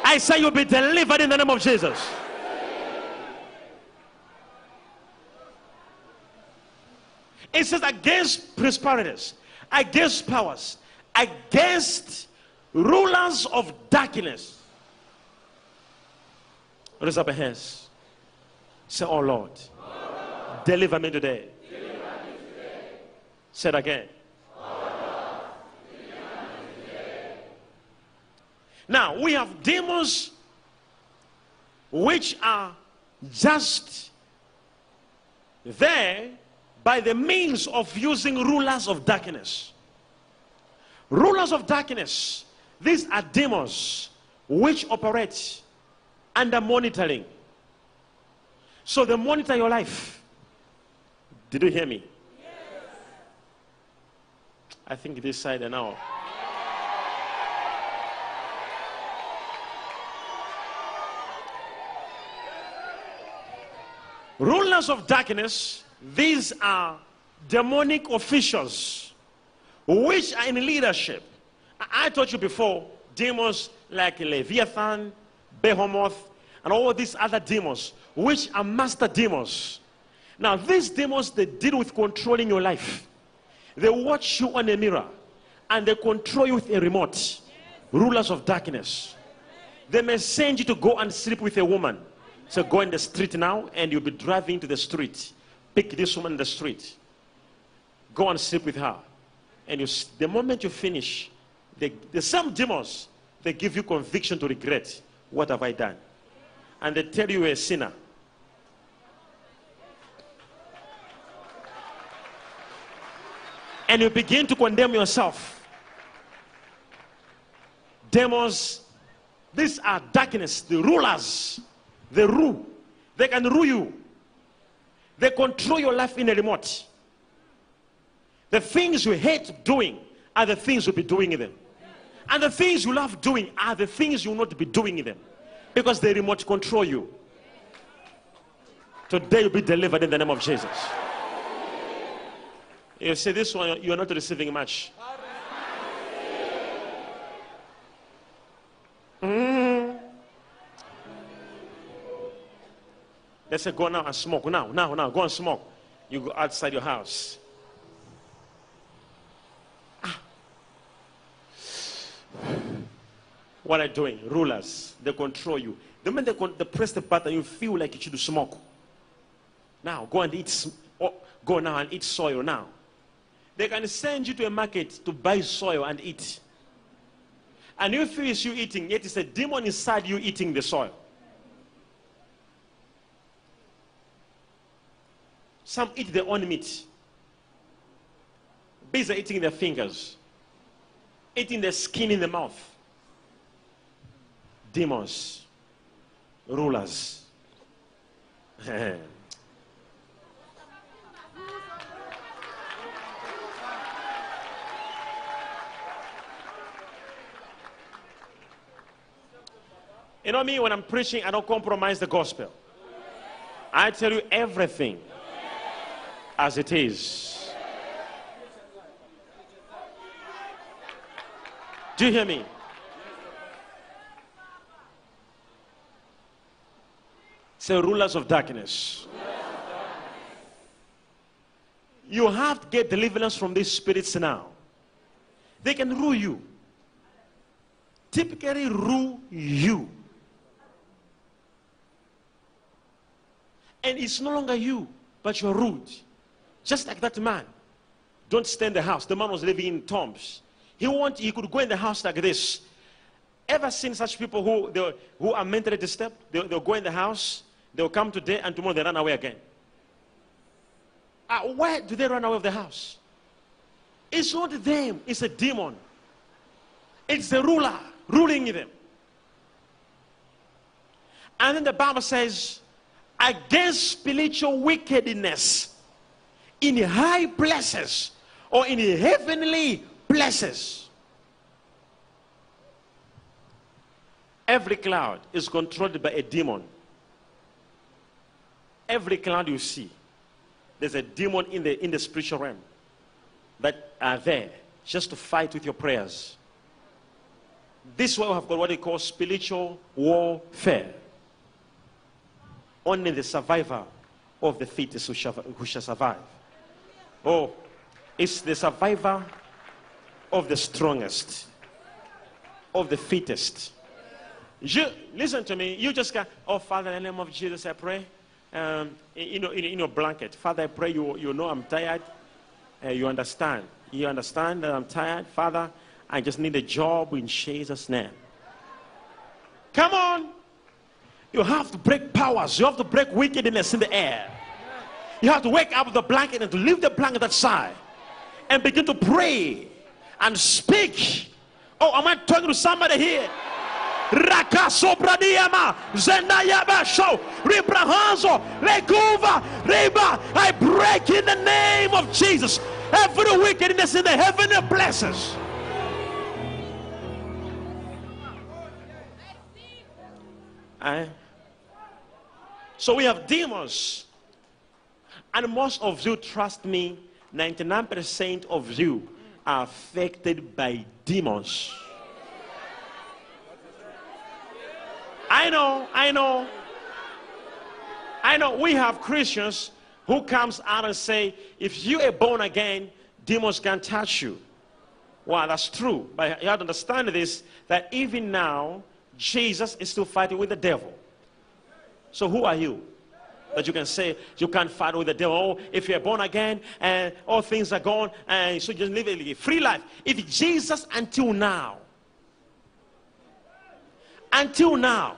I say you'll be delivered in the name of Jesus. It says against principalities, against powers, against rulers of darkness. Raise up your hands. Say, Oh Lord, deliver me today. Say it again. Now, we have demons which are just there by the means of using rulers of darkness. Rulers of darkness, these are demons which operate under monitoring. So they monitor your life. Did you hear me? I think this side and now. Rulers of darkness, these are demonic officials which are in leadership. I, told you before, demons like Leviathan, Behemoth, and all these other demons, which are master demons. Now, these demons, they deal with controlling your life. They watch you on a mirror and they control you with a remote. Rulers of darkness. They may send you to go and sleep with a woman. So go in the street now and you'll be driving to the street. Pick this woman in the street. Go and sleep with her. And you, the moment you finish, the, the same demons, they give you conviction to regret. What have I done? And they tell you you're a sinner. And you begin to condemn yourself. Demons, these are darkness, the rulers. They rule. They can rule you. They control your life in a remote. The things you hate doing are the things you'll be doing in them. And the things you love doing are the things you will not be doing in them. Because they remote control you. Today you'll be delivered in the name of Jesus. You say this one, you're not receiving much. They say, go now and smoke. Now, now, now, go and smoke. You go outside your house. Ah. What are you doing? Rulers, they control you. The moment they, they press the button, you feel like you should smoke. Now, go and eat. Oh, go now and eat soil now. They can send you to a market to buy soil and eat. And you feel it's you eating, yet it's a demon inside you eating the soil. Some eat their own meat. Bees are eating their fingers. eating their skin in the mouth. Demons, rulers. (laughs) you know me, when I'm preaching, I don't compromise the gospel. I tell you everything as it is. Do you hear me? Say rulers of darkness. You have to get deliverance from these spirits now. They can rule you. Typically rule you. And it's no longer you, but you're ruled. Just like that man. Don't stay in the house. The man was living in tombs. He want he could go in the house like this. Ever seen such people who they, who are mentally disturbed? They, they'll go in the house, they'll come today, and tomorrow they run away again. Uh, where do they run away of the house? It's not them, it's a demon. It's the ruler ruling them. And then the Bible says, against spiritual wickedness in high places or in heavenly places. Every cloud is controlled by a demon. Every cloud you see, there's a demon in the, in the spiritual realm that are there just to fight with your prayers. This way we have got what they call spiritual warfare. Only the survivor of the fittest who shall, who shall survive. Oh, it's the survivor of the strongest, of the fittest. You, listen to me. You just got, oh, Father, in the name of Jesus, I pray. Um, in, in, in your blanket. Father, I pray you, you know I'm tired. Uh, you understand. You understand that I'm tired. Father, I just need a job in Jesus' name. Come on. You have to break powers. You have to break wickedness in the air. You have to wake up with the blanket and to leave the blanket aside and begin to pray and speak. Oh, am I talking to somebody here? Raka sobradiama zenayaba show ribrahanzo lekuva riba. I break in the name of Jesus every wickedness in the heavenly places. Eh? So we have demons. And most of you, trust me, 99% of you are affected by demons. I know, I know. I know we have Christians who comes out and say, if you are born again, demons can't touch you. Well, that's true. But you have to understand this, that even now, Jesus is still fighting with the devil. So who are you? That you can say you can't fight with the devil. Oh, if you're born again and all things are gone and you should just live a free life. If Jesus until now, until now,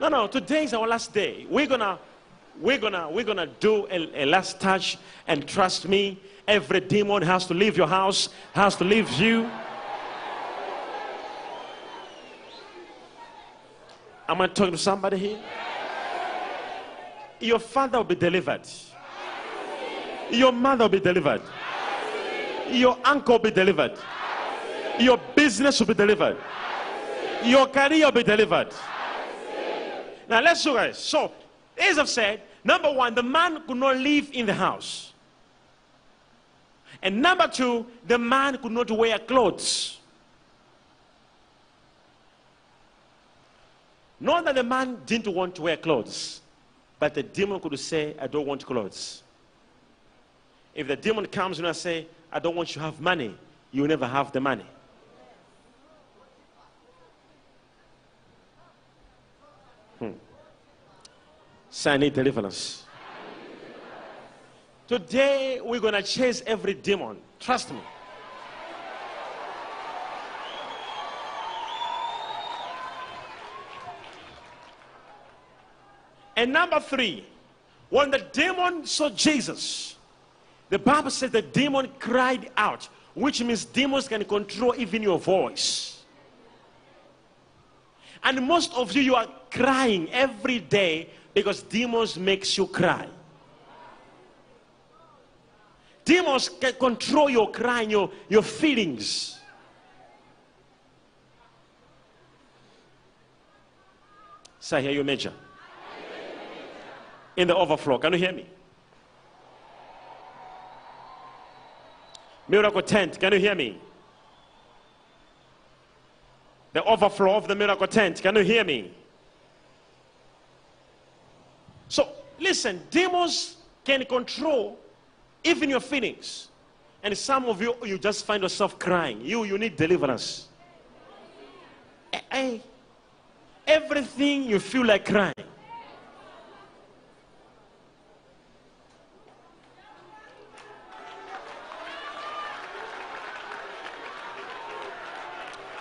No, no, today is our last day. We're gonna we're gonna we're gonna do a, a, last touch and trust me, every demon has to leave your house, has to leave you. Am I talking to somebody here? Your father will be delivered. Your mother will be delivered. Your uncle will be delivered. Your business will be delivered. Your career will be delivered. Now let's look at it. So, as I've said, number one, the man could not live in the house. And number two, the man could not wear clothes. Not that the man didn't want to wear clothes, but the demon could say, I don't want clothes. If the demon comes and I say, I don't want you to have money, you will never have the money. Hmm. So I need deliverance. Today we're going to chase every demon. Trust me. And number three, When the demon saw Jesus, the Bible says the demon cried out, which means demons can control even your voice. And most of you, you are crying every day because demons makes you cry. Demons can control your crying, your, your feelings. Say, I hear you, Major. In the overflow. Can you hear me? Miracle tent. Can you hear me? The overflow of the miracle tent. Can you hear me? So, listen, demons can control even your feelings. And some of you, you just find yourself crying. You, you need deliverance. Eh, eh. Everything you feel like crying.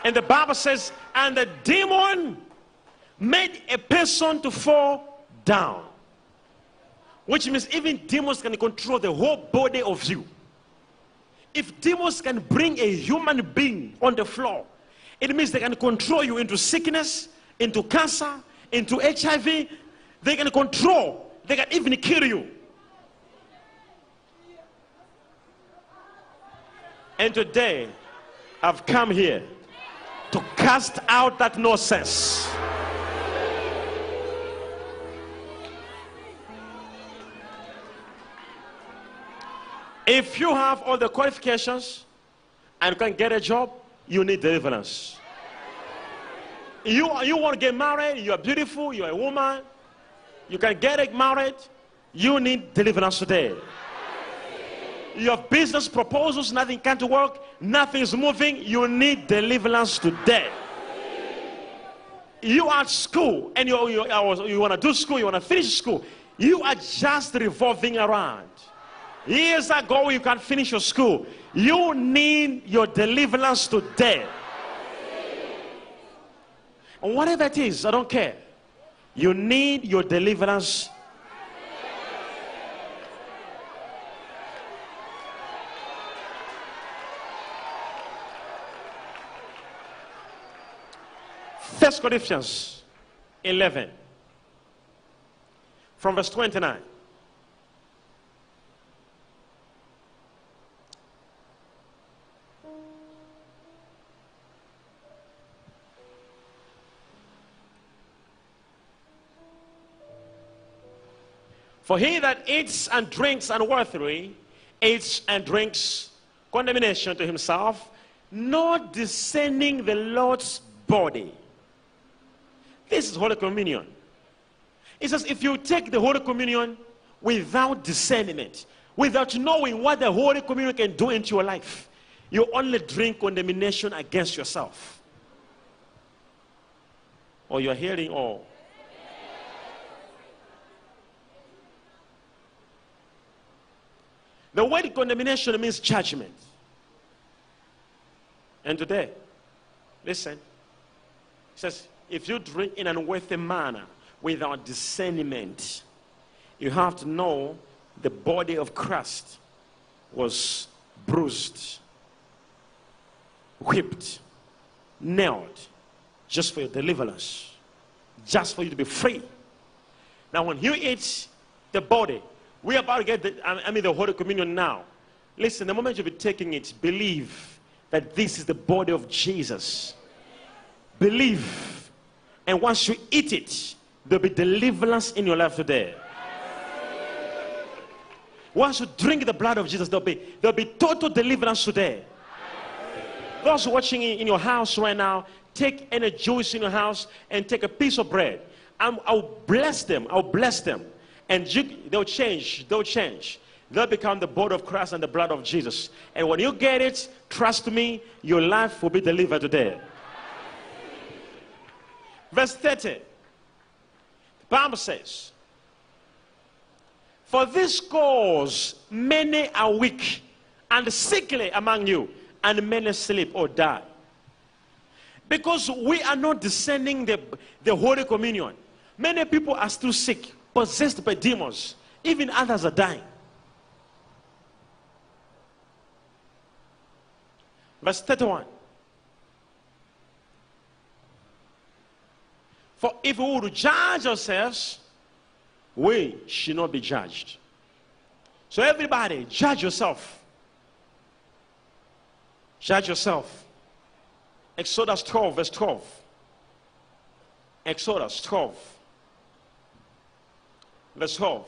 And the Bible says, and the demon made a person to fall down. Which means even demons can control the whole body of you. If demons can bring a human being on the floor, it means they can control you into sickness, into cancer, into HIV. They can control, they can even kill you. And today, I've come here to cast out that nonsense. If you have all the qualifications and can get a job, you need deliverance. You, you want to get married, you are beautiful, you are a woman, you can get married, you need deliverance today. You have business proposals, nothing can't work, nothing's moving, you need deliverance today. You are at school and you, you, you want to do school, you want to finish school, you are just revolving around. Years ago, you can't finish your school. You need your deliverance today. Whatever it is, I don't care. You need your deliverance. First Corinthians 11 from verse 29. For he that eats and drinks unworthily eats and drinks condemnation to himself, not discerning the Lord's body. This is Holy Communion. It says, if you take the Holy Communion without discernment, without knowing what the Holy Communion can do into your life, you only drink condemnation against yourself. Or you're hearing all. The word condemnation means judgment. And today, listen, it says, if you drink in an unworthy manner without discernment, you have to know the body of Christ was bruised, whipped, nailed, just for your deliverance, just for you to be free. Now, when you eat the body, we're about to get the, I mean, the Holy Communion now. Listen, the moment you be taking it, believe that this is the body of Jesus. Believe. And once you eat it, there'll be deliverance in your life today. Once you drink the blood of Jesus, there'll be, there'll be total deliverance today. Those watching in your house right now, take any juice in your house and take a piece of bread. i will bless them. I'll bless them and you, they'll change. They'll change. They'll become the body of Christ and the blood of Jesus. And when you get it, trust me, your life will be delivered today. Verse 30. The Bible says, For this cause many are weak and sickly among you, and many sleep or die. Because we are not discerning the, the Holy Communion. Many people are still sick possessed by demons Even others are dying. Verse 31. For if we would judge ourselves, we should not be judged. So, everybody, judge yourself. Judge yourself. Exodus 12, verse 12. Exodus 12, verse 12.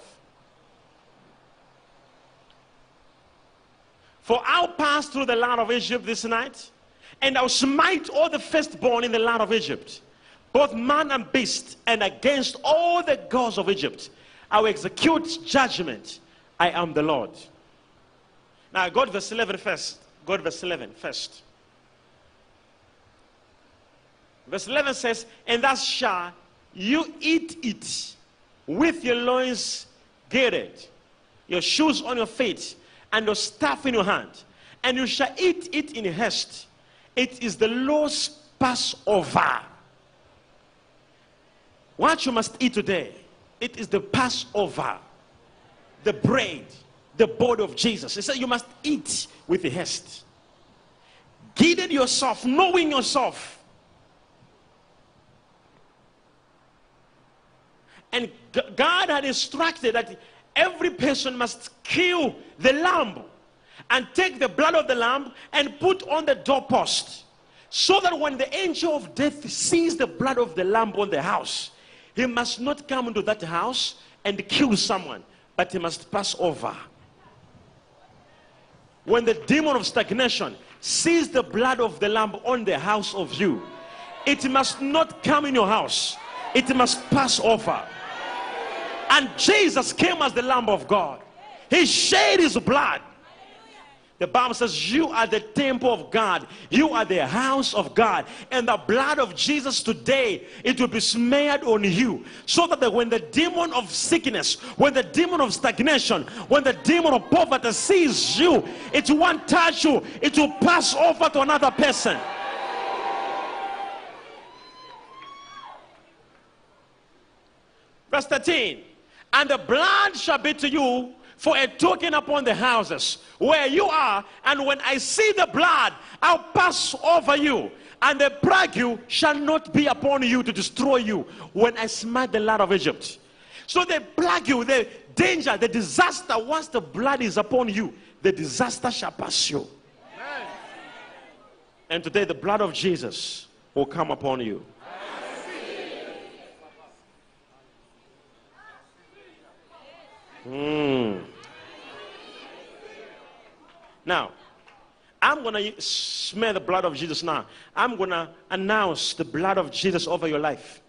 For I'll pass through the land of Egypt this night, and I'll smite all the firstborn in the land of Egypt, both man and beast, and against all the gods of Egypt. I will execute judgment. I am the Lord. Now, God verse 11 first. Go to verse 11 first. Verse 11 says, And thus shall you eat it with your loins girded, your shoes on your feet, and your staff in your hand. And you shall eat it in haste. It is the Lord's Passover. What you must eat today, it is the Passover, the bread, the body of Jesus. He said you must eat with haste. Girded yourself, knowing yourself. And God had instructed that every person must kill the lamb and take the blood of the lamb and put on the doorpost. So that when the angel of death sees the blood of the lamb on the house, he must not come into that house and kill someone, but he must pass over. When the demon of stagnation sees the blood of the lamb on the house of you, it must not come in your house, it must pass over. And Jesus came as the Lamb of God. He shed his blood. The Bible says, You are the temple of God. You are the house of God. And the blood of Jesus today, it will be smeared on you. So that when the demon of sickness, when the demon of stagnation, when the demon of poverty sees you, it won't touch you, it will pass over to another person. Verse 13. And the blood shall be to you for a token upon the houses where you are. And when I see the blood, I'll pass over you. And the plague you shall not be upon you to destroy you when I smite the land of Egypt. So the plague, you, the danger, the disaster, once the blood is upon you, the disaster shall pass you. And today the blood of Jesus will come upon you. Mm. Now, I'm going to smear the blood of Jesus now. I'm going to announce the blood of Jesus over your life.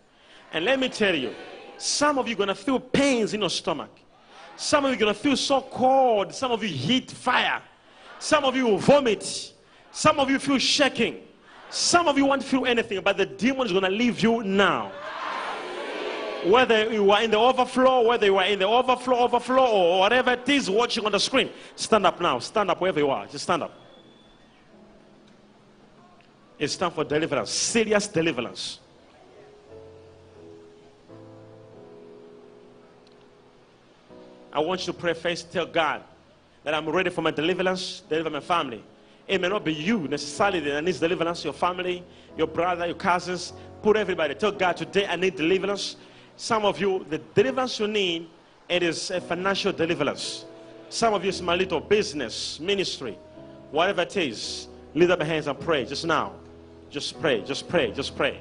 And let me tell you, some of you are going to feel pains in your stomach. Some of you are going to feel so cold. Some of you heat fire. Some of you will vomit. Some of you feel shaking. Some of you won't feel anything, but the demon is going to leave you now whether you are in the overflow, whether you are in the overflow, overflow, or whatever it is watching on the screen, stand up now. Stand up wherever you are. Just stand up. It's time for deliverance, serious deliverance. I want you to pray first. Tell God that I'm ready for my deliverance, deliver my family. It may not be you necessarily that needs deliverance, your family, your brother, your cousins. Put everybody. Tell God today I need deliverance. Some of you, the deliverance you need, it is a financial deliverance. Some of you, it's my little business, ministry, whatever it is. Lift up your hands and pray just now. Just pray, just pray, just pray.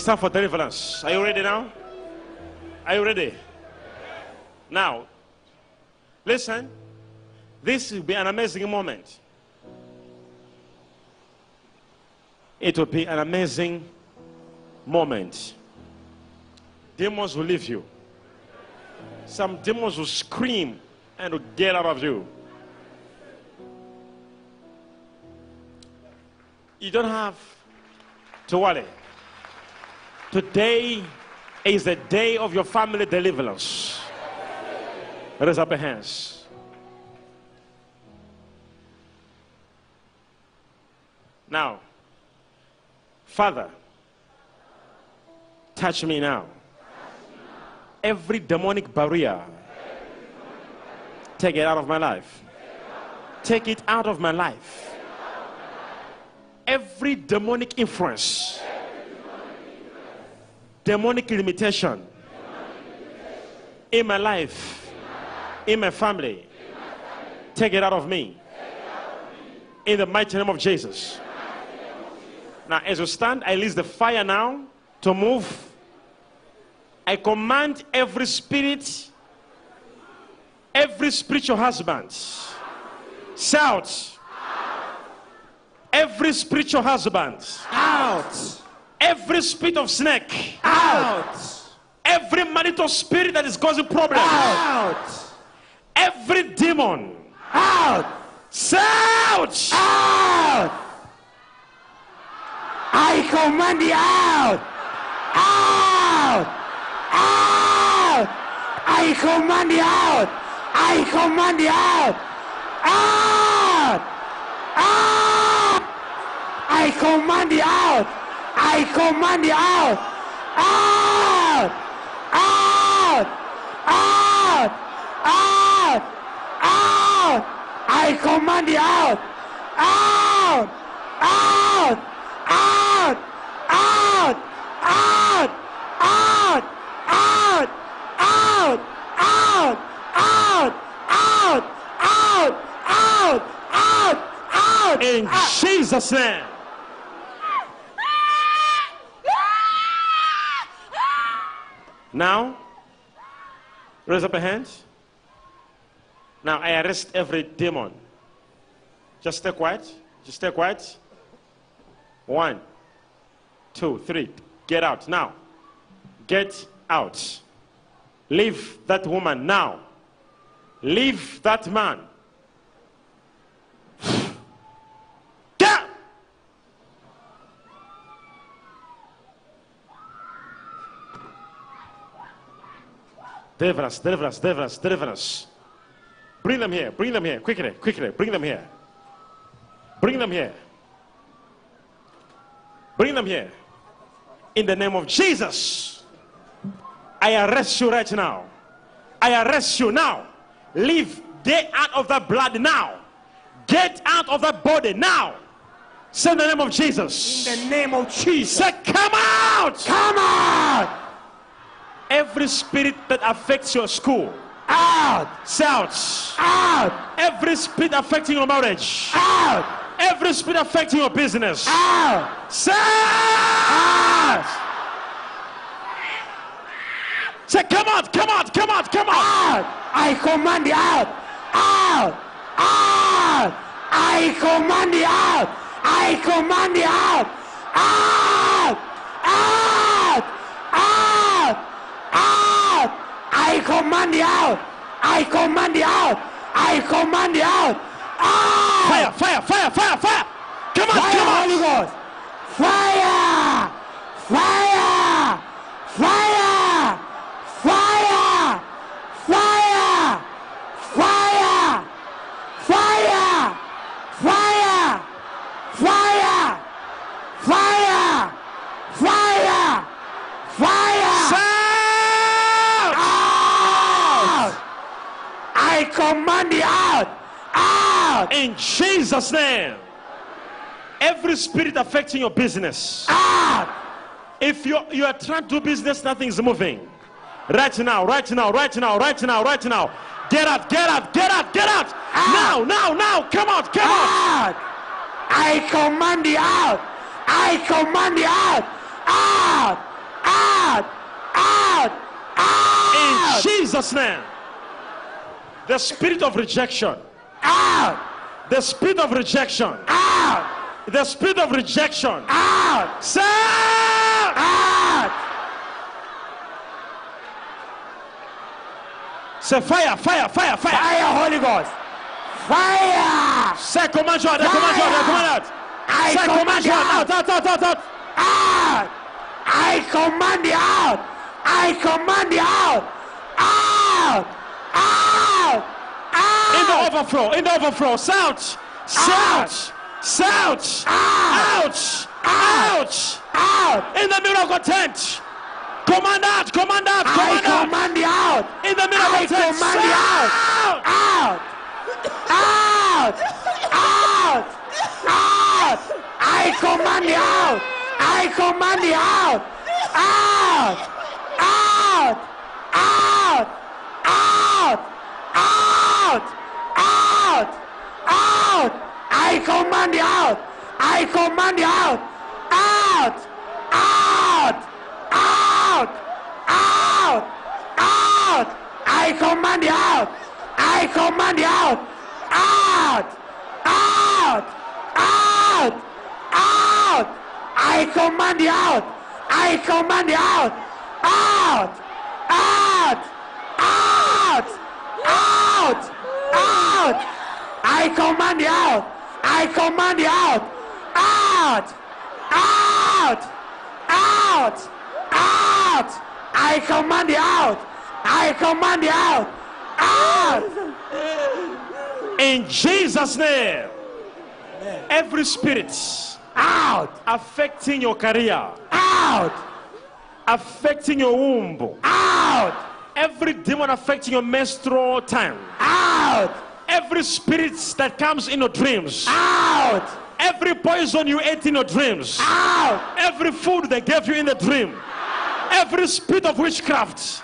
It's time for deliverance. Are you ready now? Are you ready? Now, listen. This will be an amazing moment. It will be an amazing moment. Demons will leave you. Some demons will scream and will get out of you. You don't have to worry. Today is the day of your family deliverance. Raise up your hands. Now, Father, touch me now. Every demonic barrier, take it out of my life. Take it out of my life. Every demonic influence demonic limitation in my life, in my family, take it out of me. In the mighty name of Jesus. Now, as you stand, I release the fire now to move. I command every spirit, every spiritual husband, shout. Every spiritual husband, Out! Every spirit of snake, Out! every marital spirit that is causing problems, Out! every demon, Out! shout! Out! I command you out! Out! Out! I command you out! I command you out! Out! Out! I command you out! I command you out! Out! Out! Out! Out! Out! I command you out! Out! Out! Out! Out! Out! Out! Out! Out! Out! Out! Out! Out! Out! Out! Out! In Jesus' name. Now, raise up a hand. Now I arrest every demon. Just stay quiet. Just stay quiet. One, two, three. Get out now. Get out. Leave that woman now. Leave that man. Get out. Deliverance, deliverance, deliverance, deliverance. Bring them here, bring them here, quickly, quickly, bring them here. Bring them here. Bring them here. In the name of Jesus, I arrest you right now. I arrest you now. Leave, get out of that blood now. Get out of that body now. Say in the name of Jesus. In the name of Jesus. Say, come out! Come out! Every spirit that affects your school, Out! say out. Every spirit affecting your marriage, Out! every spirit affecting your business, Out! say out. Say, come out, come out, come out, come out. Out! I command you out! Out! Out! I command you out! I command you out! Out! Out! Out! Out! I command you out! I command you out! I command you out! Out! Fire, fire, fire, fire, fire. Come on, Fire, come on. Holy Ghost! Fire! Fire! Fire! Command you out! Out! In Jesus' name. Every spirit affecting your business. Out! If you you are trying to do business, nothing's moving. Right now, right now, right now, right now, right now. Get out, get out, get out, get out. Now, now, now. Come out, come out. out! I command you out! I command you out! Out! Out! Out! In Jesus' name. The spirit of rejection. Out! The spirit of rejection. Out! The spirit of rejection. Out! Say, Out! say fire, fire, fire, fire. Fire, Holy Ghost! Fire! Say command you out, command you out, command out. I Say command you out, out! out, out, out, out, out. Out! I command you out! I command you out! Out! Out! The overflow, in the overflow. Shout, shout, shout. Ouch, ouch. Out! In the middle of the tent. Command out, command out, I command out. command you out! In the middle I of the tent. command out! Out! Out! Out! Out! I command you out! I command you out! Out! Out! Out! Out! Out! I command you out! I command you out! Out! Out! Out! Out! Out! I command you out! I command you out! Out! Out! Out! Out! I command you out! I command you out! Out! Out! Out! Out! Out! I command you out! I command you out! Out! Out! Out! Out! I command you out! I command you out! Out! In Jesus' name. Every spirit Out! affecting your career, Out! affecting your womb, Out! every demon affecting your menstrual time, Out! Every spirit that comes in your dreams, Out! every poison you ate in your dreams, Out! every food they gave you in the dream, out. every spirit of witchcraft,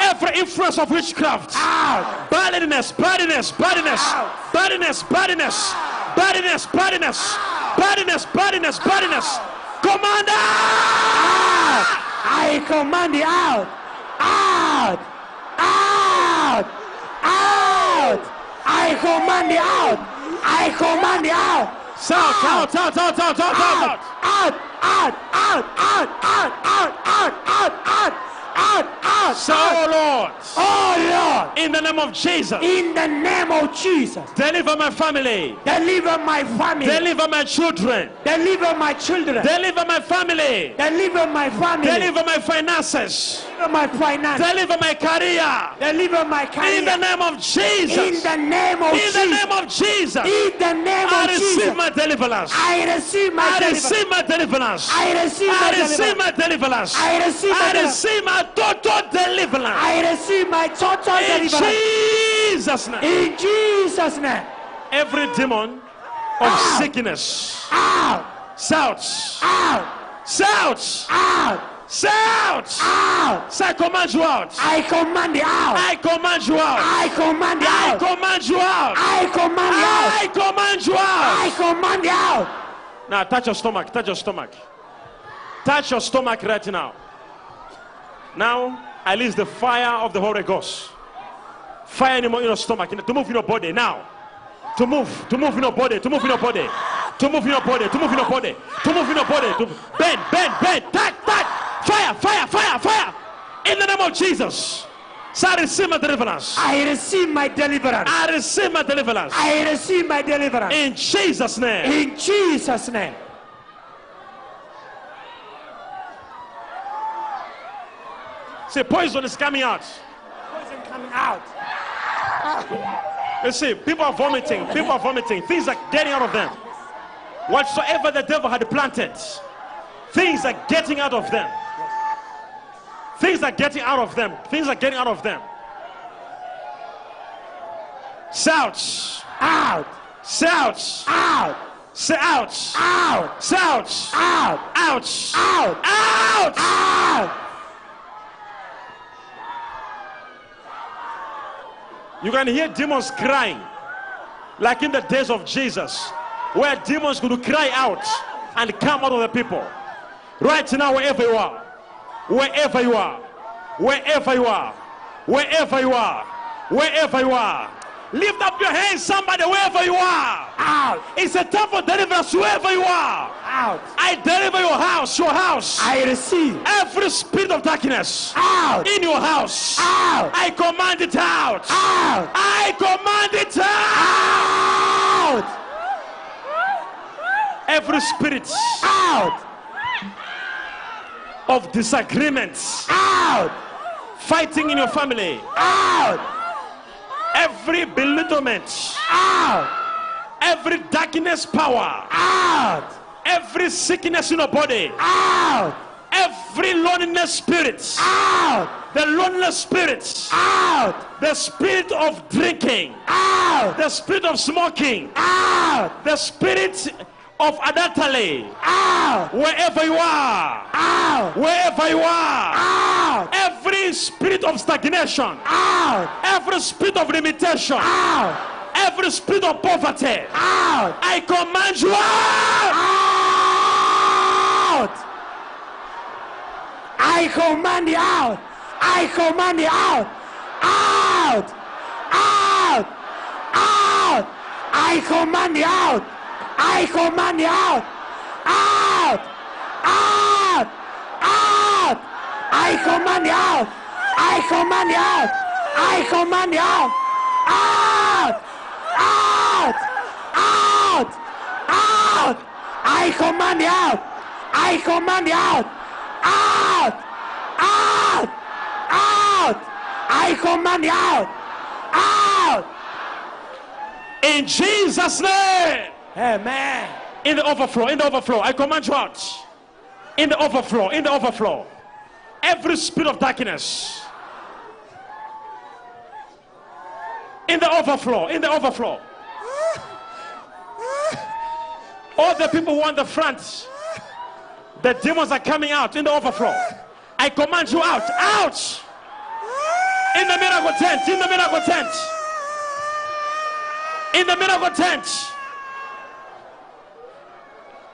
every influence of witchcraft, Out! badness, badness, badness, Out. badness, badness, badness, badness, badness, badness, badness. Commander! I command you out! out, out, out. I command you out. I command you out. Shout, out, out, out, out, out, out, out. Out, out, out, out, out, out, out, out, out, out, out. oh Lord, Oh Lord, in the name of Jesus, in the name of Jesus, deliver my family, deliver my family, deliver my children, deliver my children, deliver my family, deliver my family, deliver my finances, deliver my finance, deliver my career. deliver my career. In the name of Jesus. In the name of Jesus. in the name of Jesus, In the name I of receive Jesus. my deliverance. I receive my I deliverance. I receive my deliverance. I receive my deliverance. I receive my deliverance. I receive my I deliverance. receive my total deliverance. I receive my total In deliverance. Jesus' name. In Jesus' name. Every demon of sickness, Out, shouts, out, shouts, out, shouts. out. Say, I command you out. I command you out. I command you out. I command you I out. command you out. I command you out. I command you out. I command you out. Now touch your stomach. Touch your stomach. Touch your stomach right now. Now I release the fire of the Holy Ghost. Fire in your in your stomach to move in your body now. To move, to move in your body, to move in your body, to move in your body, to move in your body, to move in your body, to bend, bend, bend, touch, touch, fire, fire, fire, fire. In the name of Jesus. So I receive my deliverance. I receive my deliverance. I receive my deliverance. I receive my deliverance. In Jesus' name. In Jesus' name. Say poison is coming out. Poison coming out. You see, people are vomiting. People are vomiting. Things are getting out of them. Whatsoever the devil had planted, things are getting out of them. Things are getting out of them. Things are getting out of them. Shouts, Out, shouts, out, shouts, out, shouts, out, ouch, out, out. out. You can hear demons crying, like in the days of Jesus, where demons could cry out and come out of the people. Right now, wherever you are, wherever you are, wherever you are, wherever you are, wherever you are, lift up your hands, somebody, wherever you are. It's a time for deliverance, wherever you are. Out. I deliver your house, your house. I receive. Every spirit of darkness Out, in your house, out, I command it out. out, I command it out. out, Every spirit out, of disagreements, out, fighting in your family, out, every belittlement, out, every darkness power, out, every sickness in your body, out, every loneliness spirit, out, the loneliness spirit, out, the spirit of drinking, out, the spirit of smoking, out, the spirit of adultery, out, wherever you are, out, wherever you are, out, every spirit of stagnation, out, every spirit of limitation, out, every spirit of poverty, out, I command you out. out. I command you out. I command you out. Out. Out. Out. I command you out. I command you out. Out. Out. Out. I command you out. I command you out. I command you out. Out. Out. Out. Out. I command you out. I command you out. Out. Out. Out. I command you out. Out. In Jesus' name. Amen. In the overflow, in the overflow, I command you out. In the overflow, in the overflow. Every spirit of darkness. In the overflow, in the overflow. Ah. Ah. All the people who are on the front, the demons are coming out in the overflow. I command you out, out. In the miracle tent, in the miracle tent. In the miracle tent.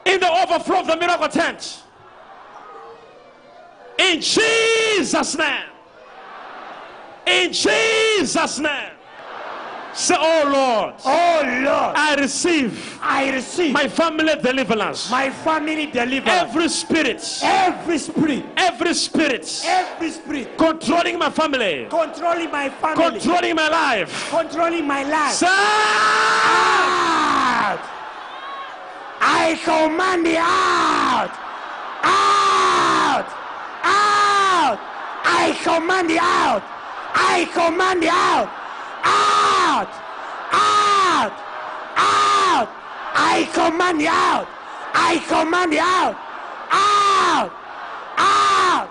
In the overflow of the miracle tent. In Jesus' name. In Jesus' name. Say, Oh Lord, Oh Lord, I receive I receive my family deliverance. my family deliverance. Every spirit, Every spirit, every spirit every spirit controlling my family, controlling my family, controlling my life. controlling my life. Say, out. I command you out. Out. Out. I command you out. I command you out. Out. Out. Out. Out! I command you out. I command you out. Out. Out.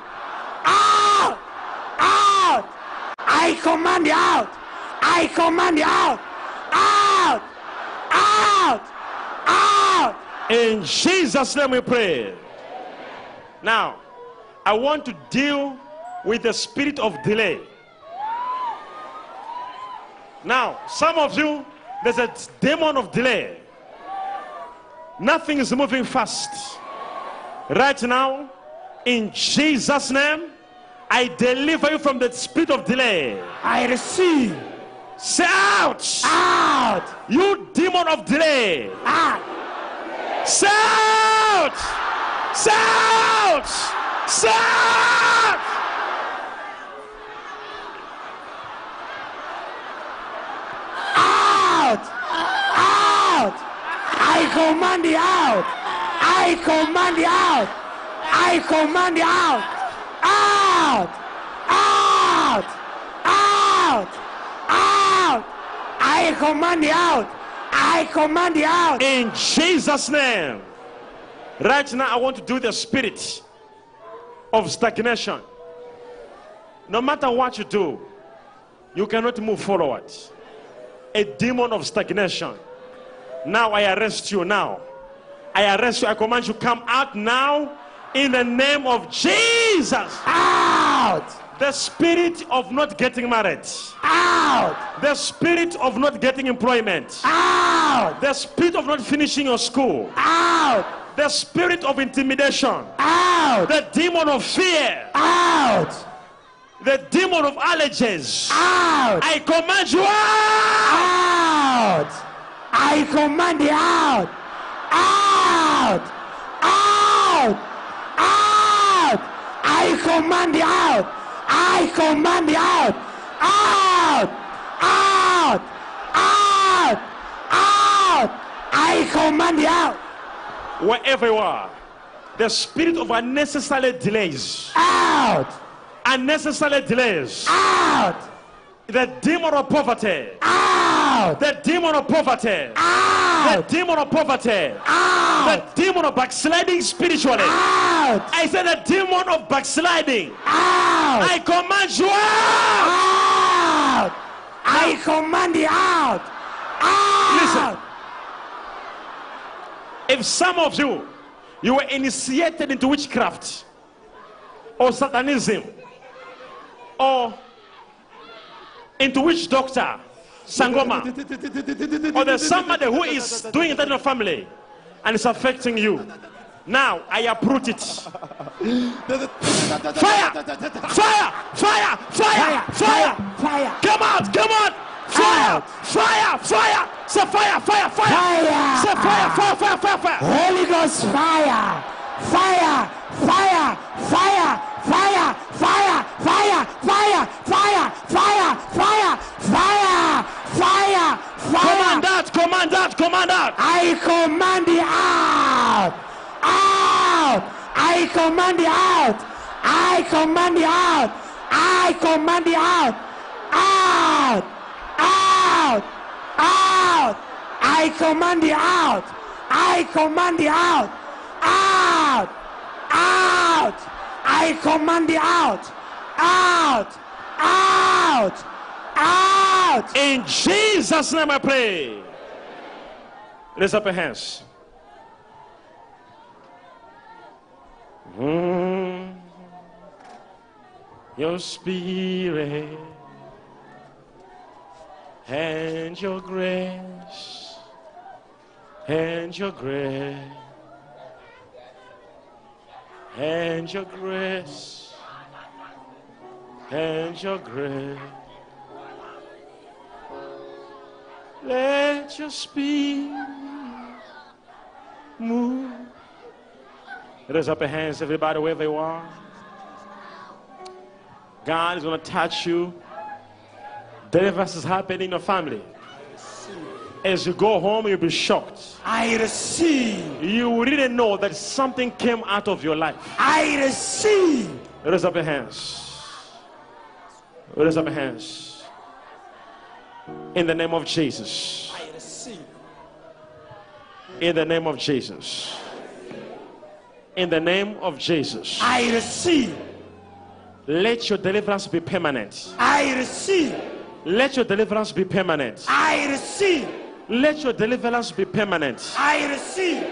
Out. Out. I command you out. I command you out. Out. Out. Out. In Jesus' name we pray. Now, I want to deal with the spirit of delay. Now, some of you, there's a demon of delay. Nothing is moving fast. Right now, in Jesus' name, I deliver you from the spirit of delay. I receive. Say out, Out. you demon of delay. Out. Say out, say out, say out. Out. Out. I command you out. I command you out. I command you out. Out. Out. Out. Out. I command you out. I command you out. In Jesus' name. Right now, I want to do the spirit of stagnation. No matter what you do, you cannot move forward. A demon of stagnation. Now I arrest you now. I arrest you. I command you come out now in the name of Jesus. Out. The spirit of not getting married. Out. The spirit of not getting employment. Out. The spirit of not finishing your school. Out. The spirit of intimidation. Out. The demon of fear. Out. The demon of allergies. Out. I command you out. Out. I command you out. Out. Out. Out. I command you out. I command you out. Out. Out. Out. Out. I command you out. Wherever you are, the spirit of unnecessary delays. Out. Unnecessary delays. Out. The demon of poverty. Out. The demon of poverty. Out. The Out. demon of poverty. Out. The demon of backsliding spiritually. Out. I said the demon of backsliding. Out. I command you out. Out! I command you out! Out! Listen. If some of you you were initiated into witchcraft or satanism or into witch doctor sangoma or there's somebody who is doing it in your family and it's affecting you now i uproot it fire fire fire fire fire Fire! come out come out fire fire fire say fire fire fire Fire. say fire fire fire fire fire Holy Ghost fire! Fire! Fire! Fire! Fire! Fire! Fire! Fire! Fire! Fire! Fire! Fire! Fire! command Fire! out command out command out I command you out! Out! I command you out! I command you out! I command you out! Out! Out! Out! I command you out! I command you out! Out! Out! I command you out! Out! Out! Out! in jesus name i pray raise up your hands Mm. your spirit and your grace and your grace and your grace, and your grace. Let your spirit move. Raise up your hands, everybody, wherever you are. God is going to touch you. Deliverance is happening in your family. As you go home, you'll be shocked. I receive. You didn't know that something came out of your life. I receive. Raise up your hands. Raise up your hands. In the name of Jesus. I receive. In the name of Jesus. In the name of Jesus. I receive. Let your deliverance be permanent. I receive. Let your deliverance be permanent. I receive. Let your deliverance be permanent. I receive.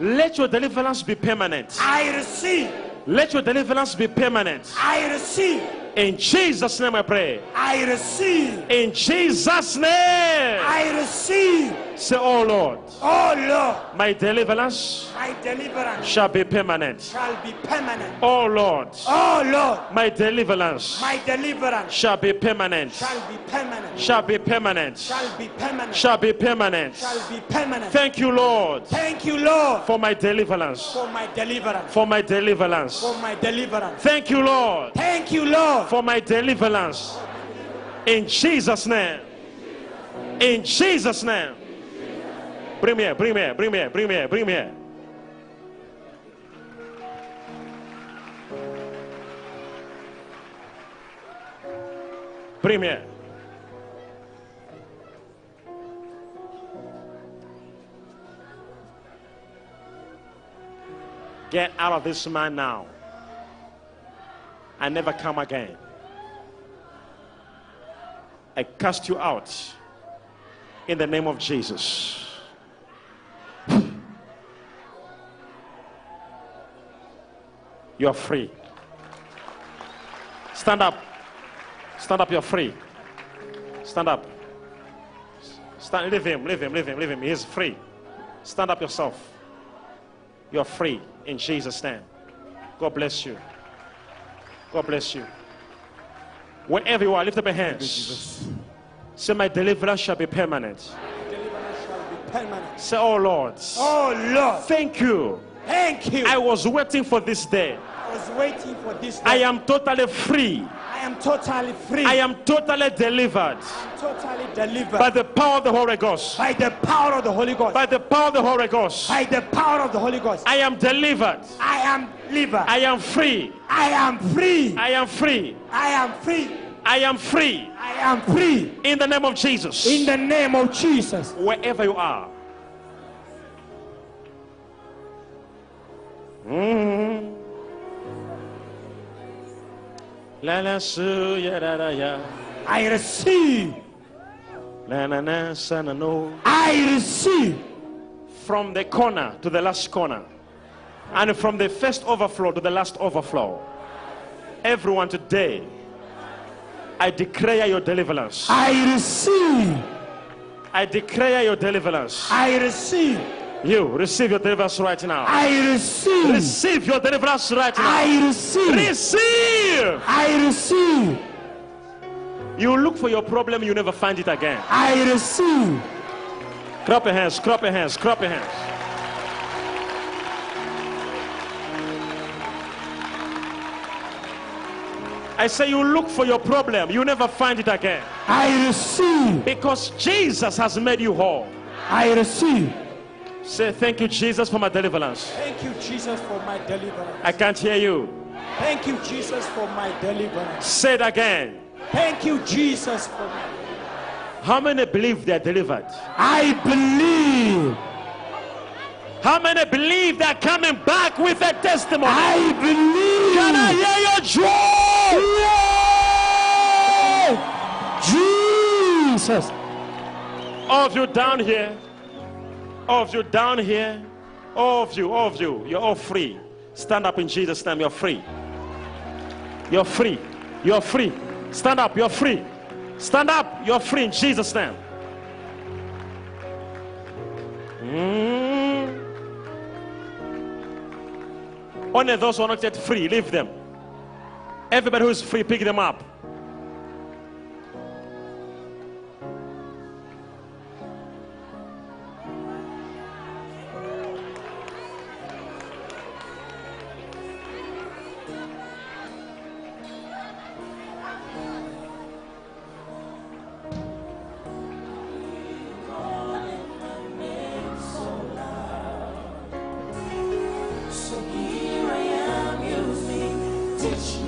Let your deliverance be permanent. I receive. Let your deliverance be permanent. I receive. In Jesus' name I pray. I receive. In Jesus' name. I receive. Say, Oh Lord, Oh Lord, my deliverance my deliverance shall be permanent. shall be permanent. Oh Lord, Oh Lord, my deliverance my deliverance shall be permanent. shall be permanent. Shall be permanent. Shall be permanent. Shall be permanent. Shall be permanent. Thank you, Lord, Thank you, Lord, for my deliverance. for my deliverance. For my deliverance. For my deliverance. Thank you, Lord, Thank you, Lord. for my deliverance. In Jesus' name. In Jesus' name. Bring me here, bring me here, bring me here, bring me here, bring me here. Bring me here. Get out of this man now. And never come again. I cast you out in the name of Jesus. You are free. Stand up. Stand up, you're free. Stand up. Stand, leave him, leave him, leave him, leave him. He is free. Stand up yourself. You're free in Jesus' name. God bless you. God bless you. Wherever you are, lift up your hands. Say, My deliverance shall be permanent. Deliverance shall be permanent. Say, Oh Lord, Oh Lord, thank you. Thank you. I was waiting for this day. I was waiting for this. day. I am totally free. I am totally free. I am totally delivered totally delivered by the power of the Holy Ghost. by the power of the Holy Ghost. By the power of the Holy Ghost. By the power of the Holy Ghost. I am delivered. I am delivered. I am free. I am free. I am free. I am free. I am free. I am free. In the name of Jesus. In the name of Jesus. Wherever you are. Mm. La la su ya da da ya. I receive. La na na sa na no. I receive. From the corner to the last corner. And from the first overflow to the last overflow. Everyone today. I declare your deliverance. I receive. I declare your deliverance. I receive. You receive your deliverance right now. I receive. Receive your deliverance right now. I receive. Receive. I receive. You look for your problem, you never find it again. I receive. Clap your hands, clap your hands, clap your hands. I say you look for your problem, you never find it again. I receive. Because Jesus has made you whole. I receive. Say thank you, Jesus, for my deliverance. Thank you, Jesus, for my deliverance. I can't hear you. Thank you, Jesus, for my deliverance. Say it again. Thank you, Jesus, for my. How many believe they are delivered? I believe. How many believe they're coming back with a testimony? I believe. Can I hear your joy? Yeah! Jesus. All of you down here, all of you down here, all of you, all of you, you're all free. Stand up in Jesus' name, you're free. You're free. You're free. Stand up, you're free. Stand up, you're free in Jesus' name. Mm. Only those who are not yet free, leave them. Everybody who is free, pick them up. Jesus.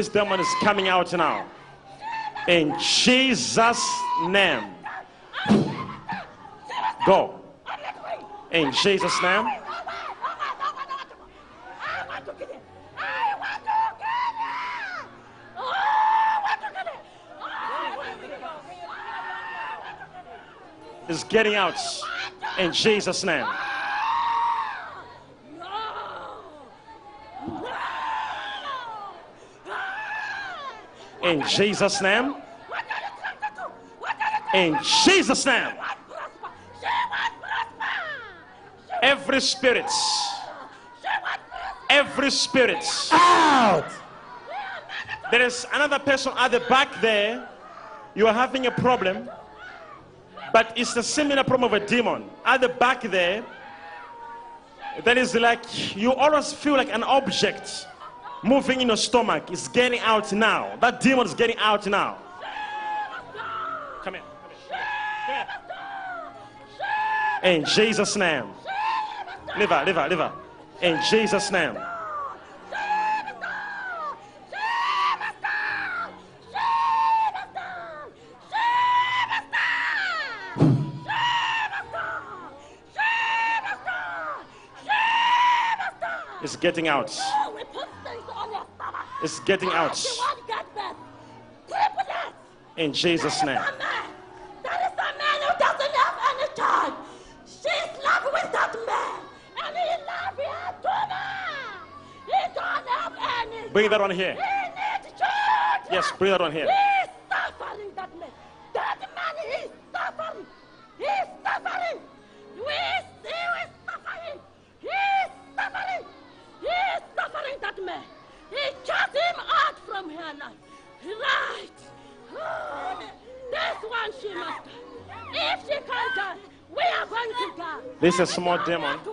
This demon is coming out now. In Jesus' name. Go. In Jesus' name. Is getting out. In Jesus' name. In Jesus' name. In Jesus' name. Every spirit. Every spirit. Out. There is another person at the back there. You are having a problem, but it's a similar problem of a demon. At the back there, that is like you always feel like an object moving in your stomach. is getting out now. That demon is getting out now. Come here. Come here. In Jesus' name. Liver, liver, liver. In Jesus' name. It's getting out. It's getting out. In Jesus' name. That is the man who doesn't have any. She's love with that man. And he her too much. He don't have any. Bring that one here. He. Yes, bring that one here. He's is a small demon.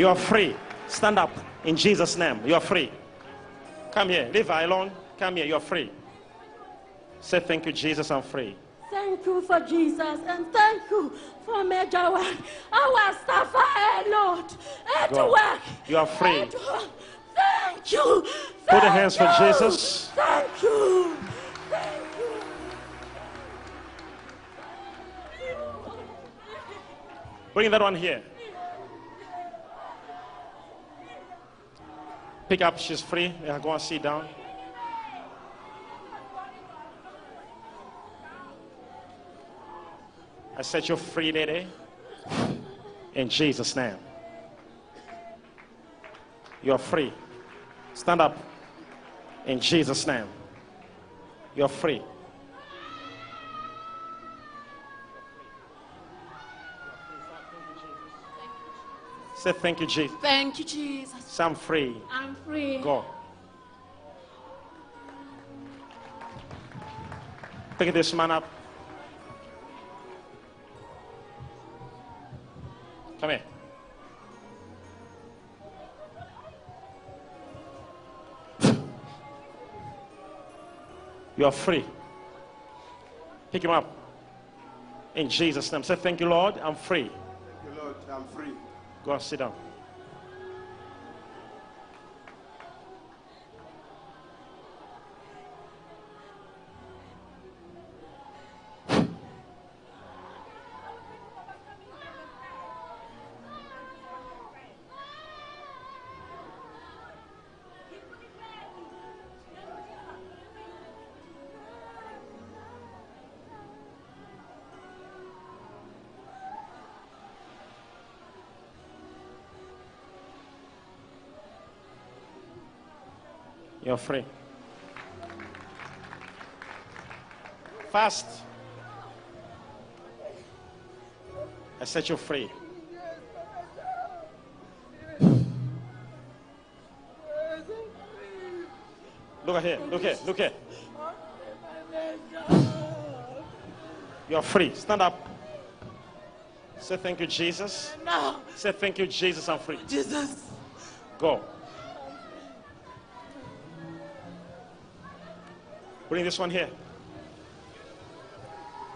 You are free. Stand up in Jesus' name. You are free. Come here. Leave her alone. Come here. You are free. Say thank you, Jesus. I'm free. Thank you for Jesus and thank you for Major Work. Our suffer Lord at Go. work. You are free. Thank you. Put the Thank hands for. Jesus. Thank you. Thank you. Bring that one here. Pick up. She's free. Yeah, go and sit down. I set you free today. In Jesus' name. You're free. Stand up. In Jesus' name. You're free. Say thank you, Jesus. Thank you, Jesus. Say I'm free. I'm free. Go. Pick this man up. Come here. You are free. Pick him up. In Jesus' name. Say, Thank you, Lord. I'm free. Thank you, Lord, I'm free. Go and sit down. Free. Fast. I set you free. Look at here. Look here. Look here. You're free. Stand up. Say thank you, Jesus. Say thank you, Jesus. I'm free. Jesus. Go. Bring this one here.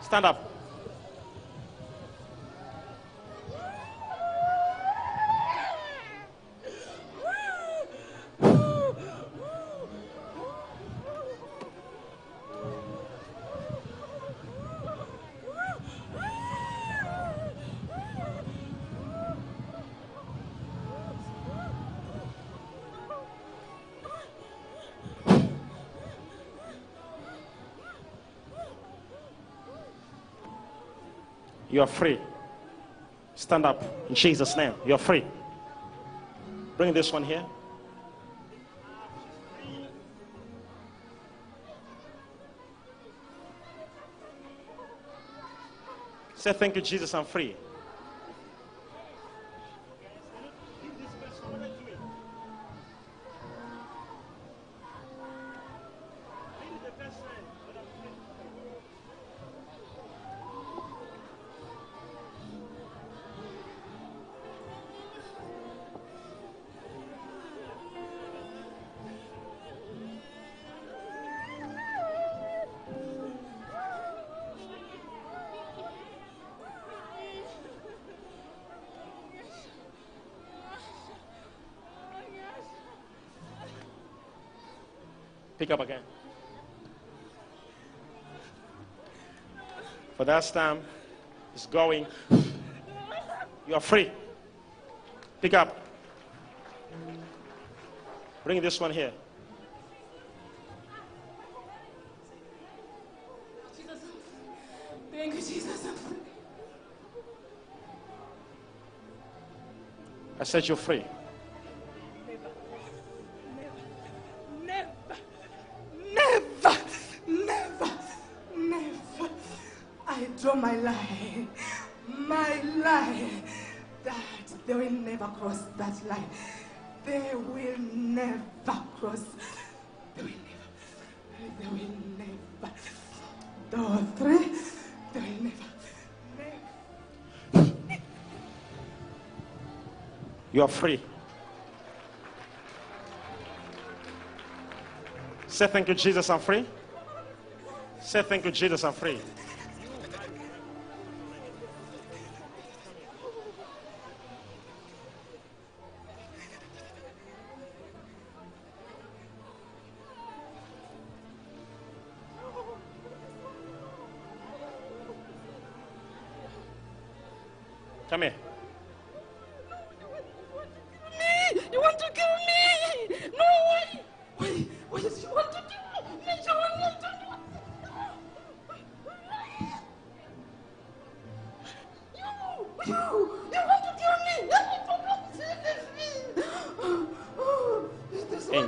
Stand up. You are free. Stand up in Jesus' name. You're free. Bring this one here. Say thank you, Jesus. I'm free. Pick up again. For that stamp it's going. You are free. Pick up. Bring this one here. Jesus. Thank you, Jesus. I set you free. Say thank you, Jesus, I'm free. Say thank you, Jesus, I'm free.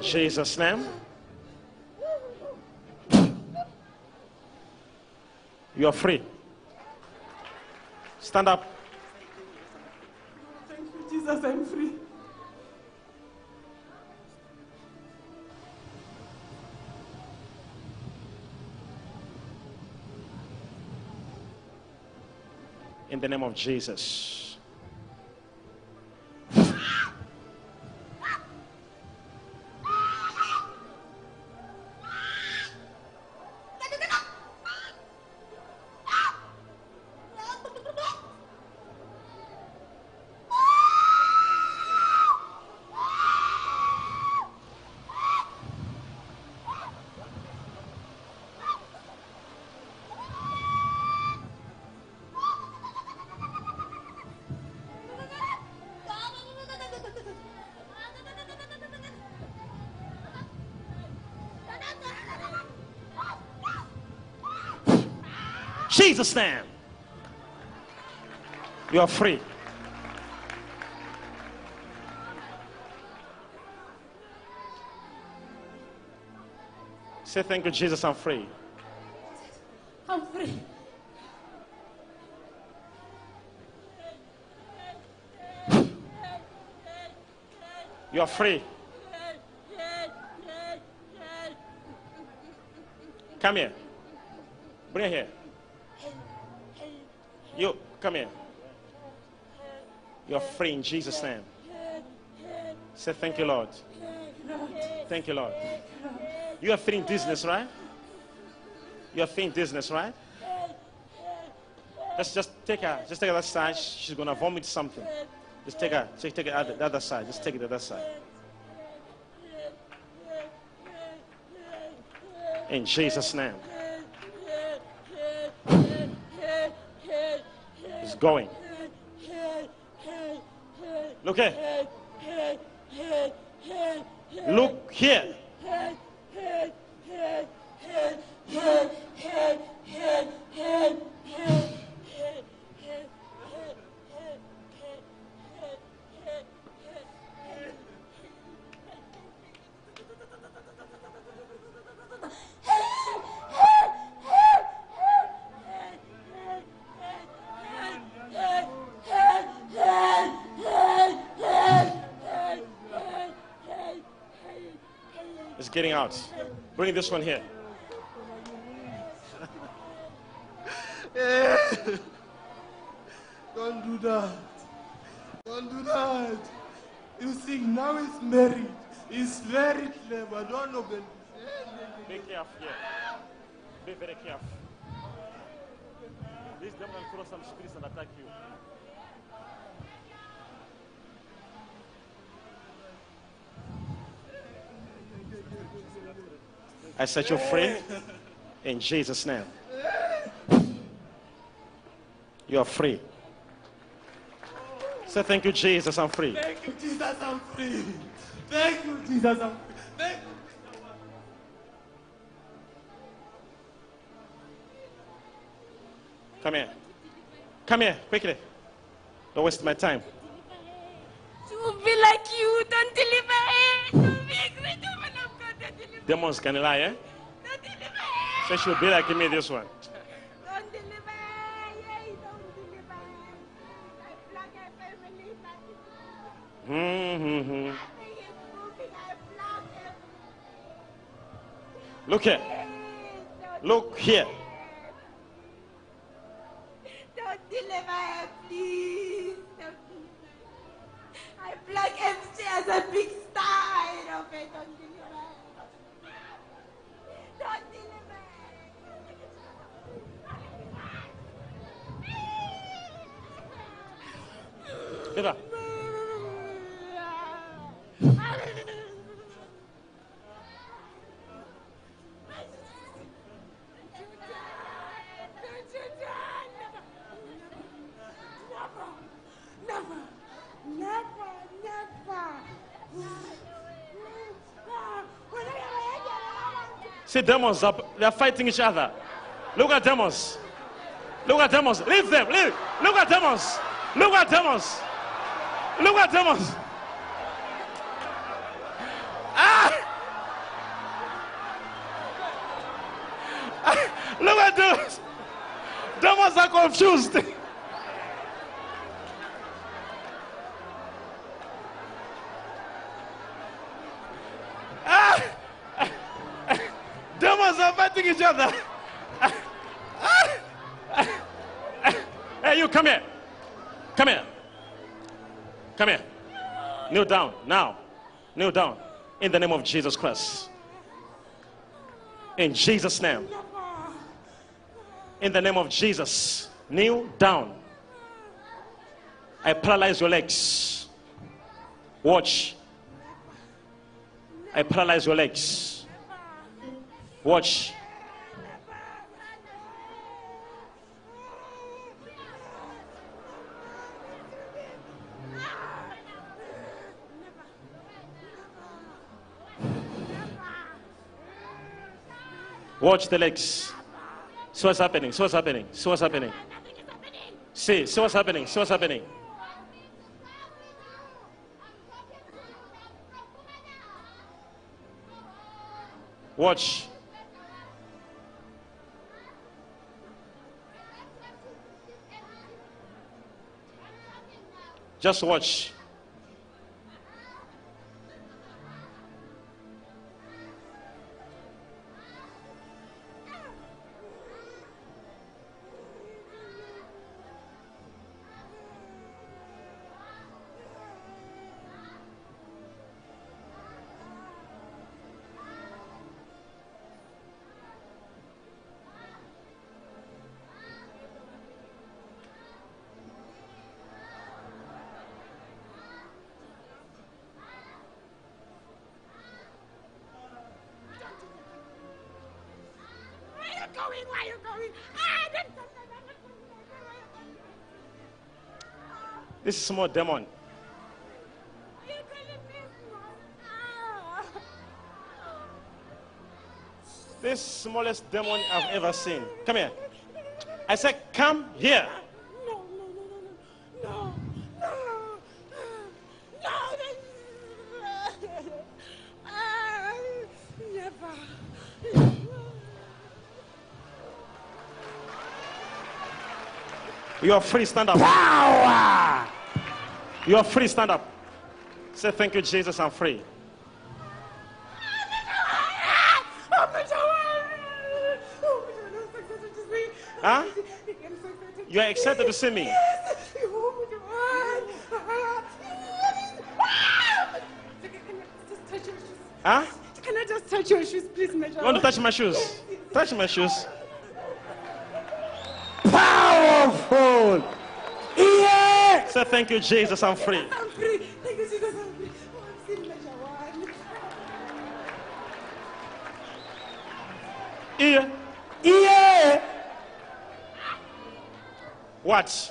Jesus' name. You are free. Stand up. Thank you, Jesus, I'm free. In the name of Jesus. Jesus' name. You are free. Say thank you, Jesus, I'm free. I'm free. You are free. Come here. Bring her here. You, come here. You're free in Jesus' name. Say thank you, Lord. Thank you, Lord. You are free in business, right? You are free in business, right? Let's just take her. Just take her that side. She's gonna vomit something. Just take her. Just take out the other side. Just take it the other side. In Jesus' name. Going. Look here. Look here. Out. Bring this one here. Don't do that. Don't do that. You see, now he's married. He's very clever. Don't open. Be careful here. Be very careful. This devil will throw some spirits and attack you. I set you free in Jesus' name. You are free. Say thank you, Jesus. I'm free. Thank you, Jesus. I'm free. Thank you, Jesus. I'm free. Thank you. Come here. Come here, quickly. Don't waste my time. To be like you, don't deliver it. Demons can lie, eh? Don't deliver it. Say she'll be like me this one. Don't deliver Yay, don't deliver I plug a family that Mm-hmm. is moving. I plug a Look here. Look here. Don't deliver her, please. Don't deliver. I plug MC as a big star it. Don't deliver. Don't deliver. Eva. See demons are they're fighting each other. Look at demons. Look at demons. Leave them. Leave. Look at demons. Look at demons. Look at demons. Ah! Ah! Look at demons. Demons are confused. Ah! Each other. hey, you come here. Come here. Come here. Kneel down now. Kneel down in the name of Jesus Christ. In Jesus' name. In the name of Jesus. Kneel down. I paralyze your legs. Watch. I paralyze your legs. Watch. Watch the legs. See what's happening. See what's happening. See what's happening. See, see what's happening. See what's happening. Watch. Just watch. small demon. This smallest demon I've ever seen. Come here. I said, come here. No, no, no, no, no, no, never. You are free, stand up. Power! You're free. Stand up. Say, Thank you, Jesus. I'm free. Huh? You are excited to see me. Huh? Can I just touch your shoes, please, Major? You want to touch my shoes? Touch my shoes. Powerful. Say, thank you, Jesus. I'm free. (laughs) I'm free. Thank you, Jesus. I'm free. Oh, I'm seeing Major one. Here. Yeah. Watch.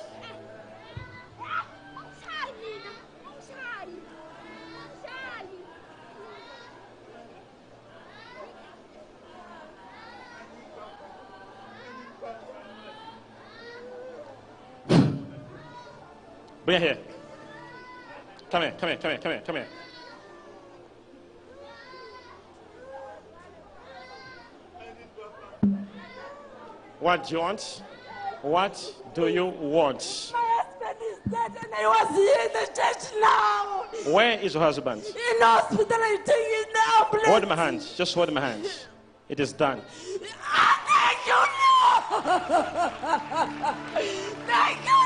Bring her here. Come here, come here, come here, come here, come here. What do you want? What do you want? My husband is dead and I was here in the church now. Where is your husband? In hospital, I take it now, please. Hold my hands. Just hold my hands. It is done. Ah, thank you, Lord. (laughs) thank you,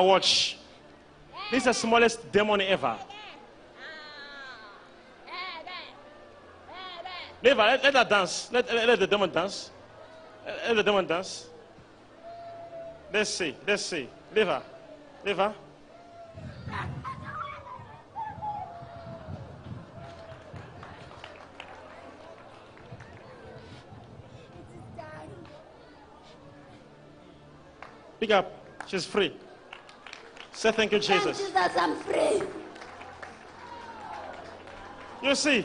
Watch. This is the smallest demon ever. Never let, let her dance. Let, let, let the demon dance. Let, let the demon dance. Let's see. Let's see. Leave her. Leave her. Pick up. She's free. Say thank you, Jesus. Jesus, I'm free. You see,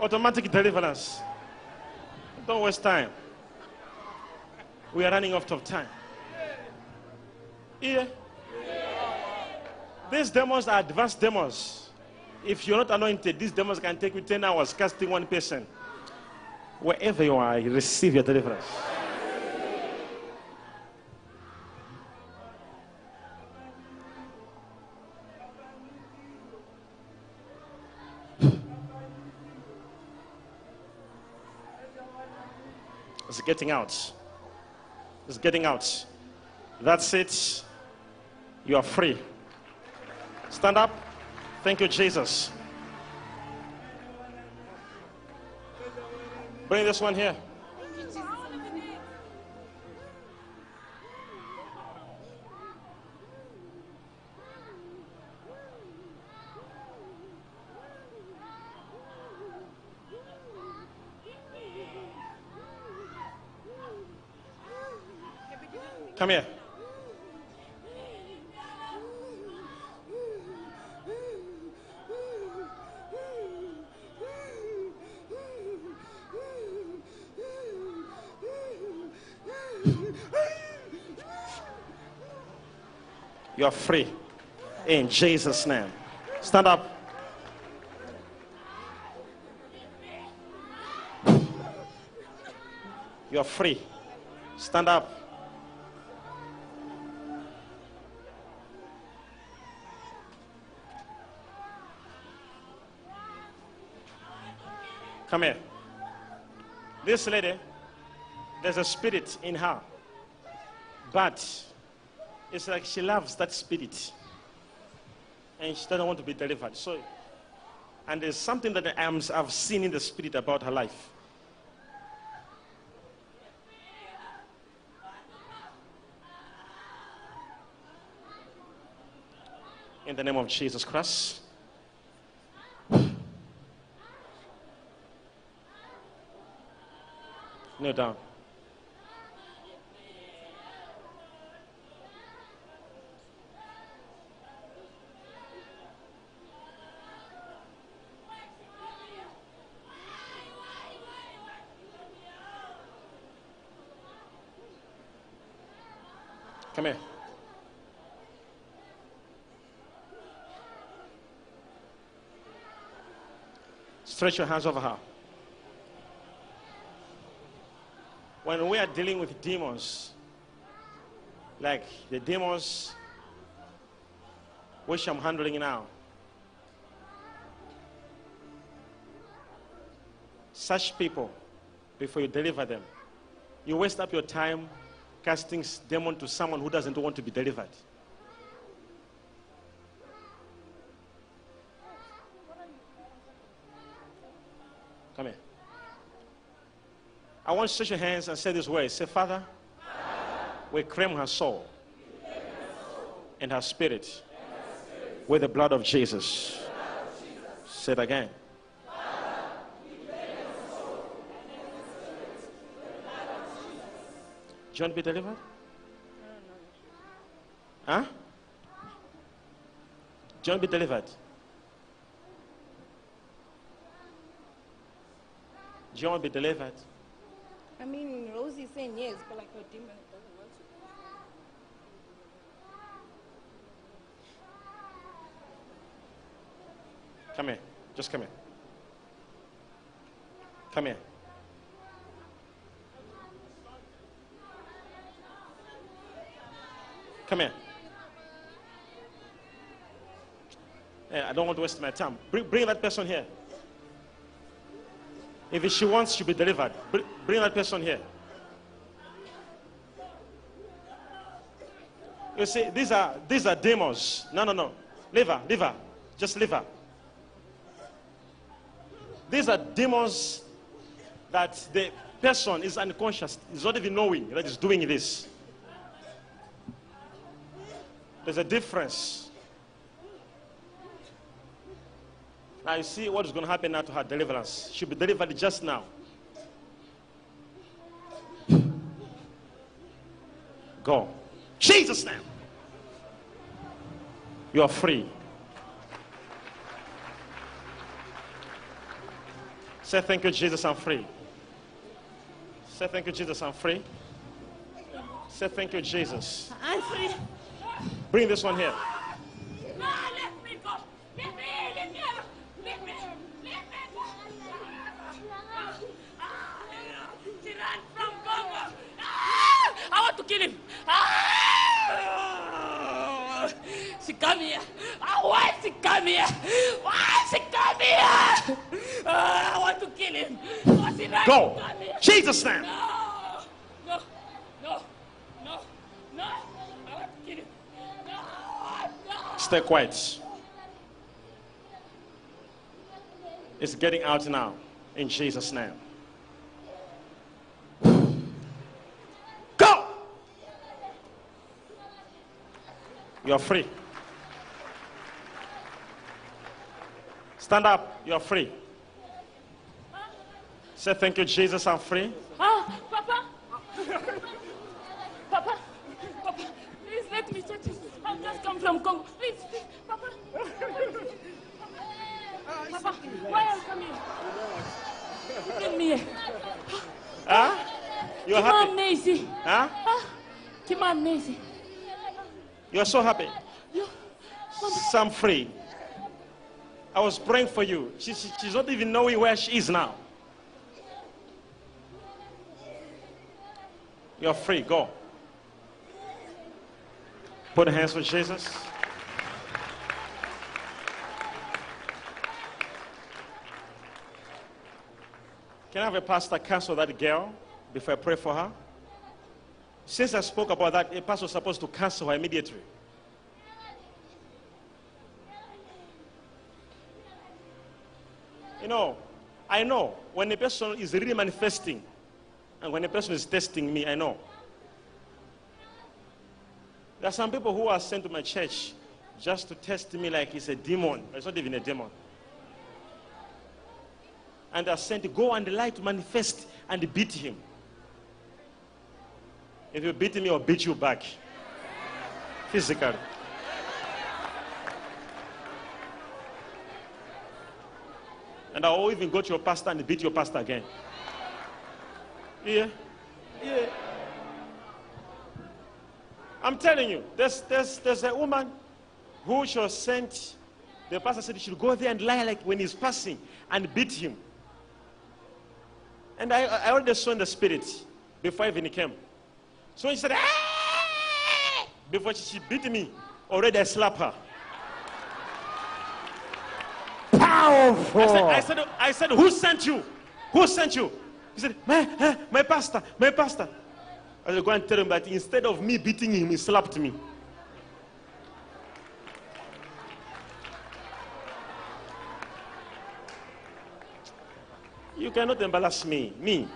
automatic deliverance. Don't waste time. We are running out of time. Here. These demons are advanced demons. If you're not anointed, these demons can take you 10 hours casting one person. Wherever you are, you receive your deliverance. Getting out. It's getting out. That's it. You are free. Stand up. Thank you, Jesus. Bring this one here. Come here. You are free. In Jesus' name. Stand up. You are free. Stand up. Come here. This lady, there's a spirit in her. But it's like she loves that spirit. And she doesn't want to be delivered. So, and there's something that I am, I've seen in the spirit about her life. In the name of Jesus Christ. Kneel down. Come here. Stretch your hands over her. When we are dealing with demons, like the demons which I'm handling now, such people, before you deliver them, you waste up your time casting demon to someone who doesn't want to be delivered. I want you to stretch your hands and say this way. Say, Father, we claim her soul and her spirit with the blood of Jesus. Say it again. Do you want to be delivered? Huh? Do you want to be delivered? Do you want to be delivered? I mean, Rosie's saying yes, but like her demon doesn't want to. Come here. Just come here. Come here. Come here. Yeah, I don't want to waste my time. Bring, bring that person here. If she wants to be delivered, bring that person here. You see, these are these are demons. No, no, no. Leave her, leave her. Just leave her. These are demons that the person is unconscious, is not even knowing that he's doing this. There's a difference. Now you see what is going to happen now to her deliverance. She'll be delivered just now. Go. Jesus' name. You are free. Say thank you, Jesus, I'm free. Say thank you, Jesus, I'm free. Say thank you, Jesus. I'm free. Bring this one here. No, let me go. Let me, let me, let me, let me. Ah, She ran from Congo. Ah, I kill him. Ah, she come here. Ah, why she come here? Why she come here? Ah, I want to kill him. Oh, Go. to come here. Jesus' name. No, no, no, no, no. I want to kill him. No, no. Stay quiet. It's getting out now. In Jesus' name. You're free. Stand up. You're free. Say thank you, Jesus. I'm free. Ah, Papa! Papa! Papa! Please let me touch you. I've just come from Congo. Please, please, Papa! Papa, why are you coming? Look me here. Huh? You're Come on, happy? Nancy. Huh? Ah, come on, Nancy. You're so happy. You, So I'm free. I was praying for you. She, she- she's not even knowing where she is now. You're free. Go. Put hands for Jesus. Can I have a pastor cancel that girl before I pray for her? Since I spoke about that, a pastor was supposed to cancel her immediately. You know, I know when a person is really manifesting and when a person is testing me, I know. There are some people who are sent to my church just to test me like he's a demon. It's not even a demon. And they are sent to go and lie to manifest and beat him. If you beat me, I'll beat you back. Physically. And I'll even go to your pastor and beat your pastor again. Yeah. Yeah. I'm telling you, there's, there's, there's a woman who was sent. The pastor said he should go there and lie like when he's passing and beat him. And I, I already saw in the spirit before even he came. So he said, "Ah!" before she, she beat me, already I slap her. Powerful. I said, I said, I said, who sent you? Who sent you? He said, my, eh, my pastor, my pastor. I said, go and tell him that instead of me beating him, he slapped me. You cannot embarrass me. Me.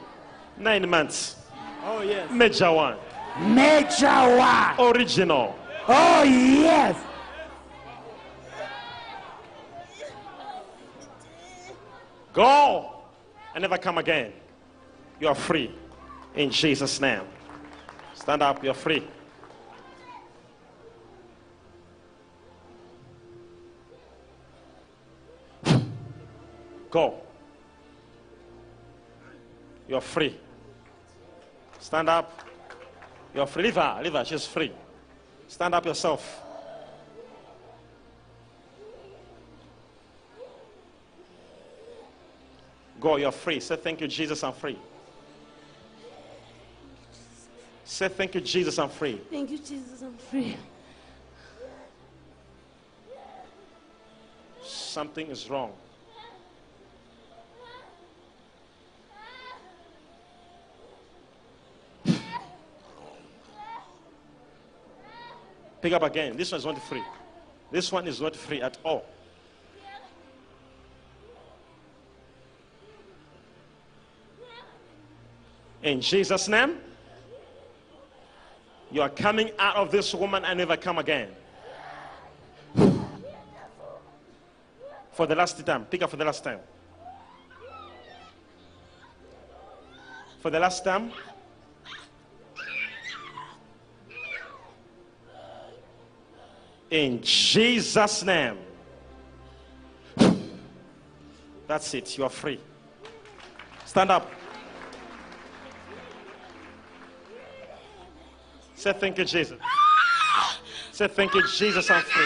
Nine months. Oh, yes. Major one. Major one. Original. Oh, yes. Go and never come again. You are free. In Jesus' name. Stand up. You're free. Go. You're free. Stand up. You're free. Leave her. Leave her. She's free. Stand up yourself. Go, you're free. Say thank you, Jesus, I'm free. Say thank you, Jesus, I'm free. Thank you, Jesus. I'm free. Something is wrong. Pick up again. This one is not free. This one is not free at all. In Jesus' name, you are coming out of this woman and never come again. For the last time. Pick up for the last time. For the last time. In Jesus' name. (sighs) That's it. You are free. Stand up. Say thank you, Jesus. Say thank you, Jesus. I'm free.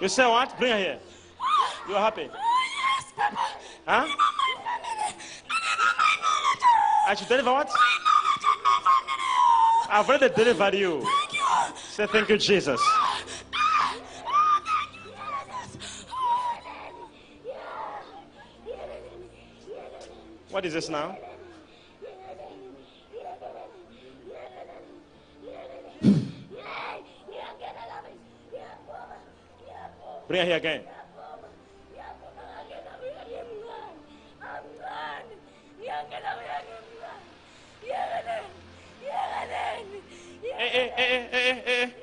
You say what? Bring her here. You are happy? Huh? I should deliver what? I've already delivered you. Say thank you, Jesus. What is this now? Bring her here again. Hey, hey, hey.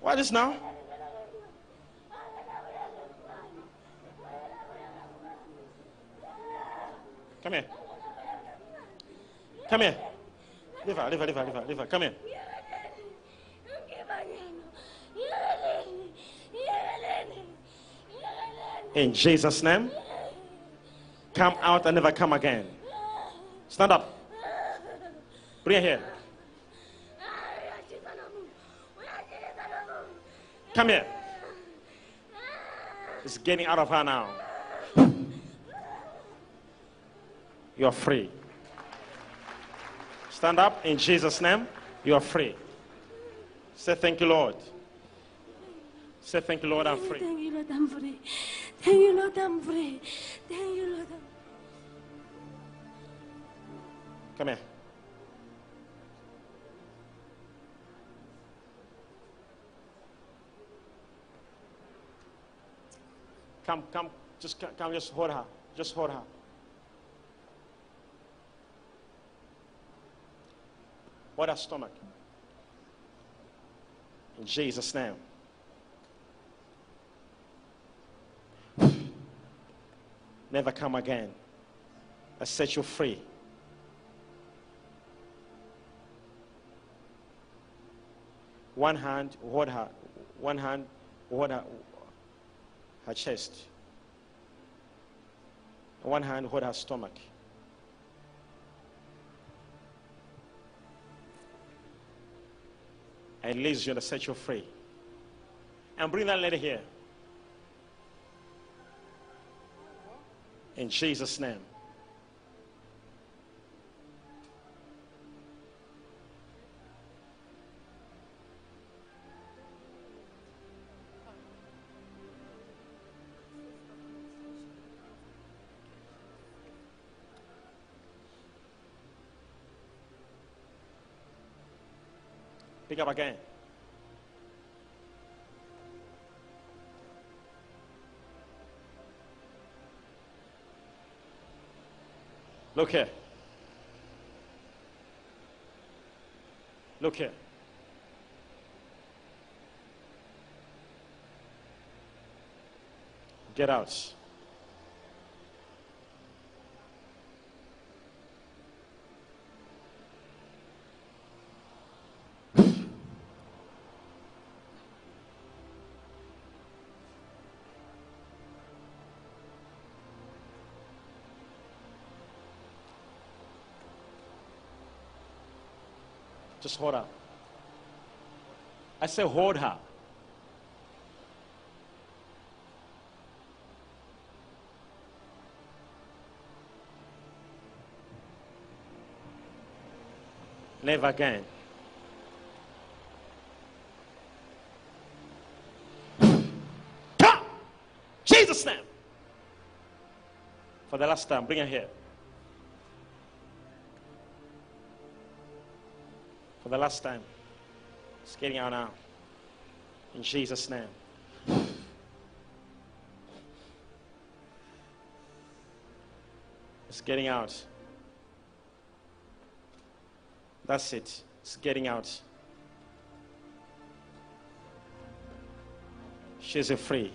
What is now? Come here. Come here. Leave her, leave her, leave her, leave her, leave her. Come here. In Jesus' name, come out and never come again. Stand up. Bring her here. Come here. It's getting out of her now. You're free. Stand up in Jesus' name. You are free. Say thank you, Lord. Say thank you, Lord, I'm free. Thank you, Lord, I'm free. Thank you, Lord, I'm free. Thank you, Lord. I'm Come here. Come, come, just come, just hold her. Just hold her. What a stomach. In Jesus' name. (sighs) Never come again. I set you free. One hand, hold her. One hand, hold her, her chest. One hand, hold her stomach. I release you and set you free. And bring that lady here. In Jesus' name. Pick up again. Look here. Look here. Get out. Just hold her. I say, hold her. Never again. Jesus' name. For the last time, bring her here. For the last time. It's getting out now. In Jesus' name. It's getting out. That's it. It's getting out. She's free.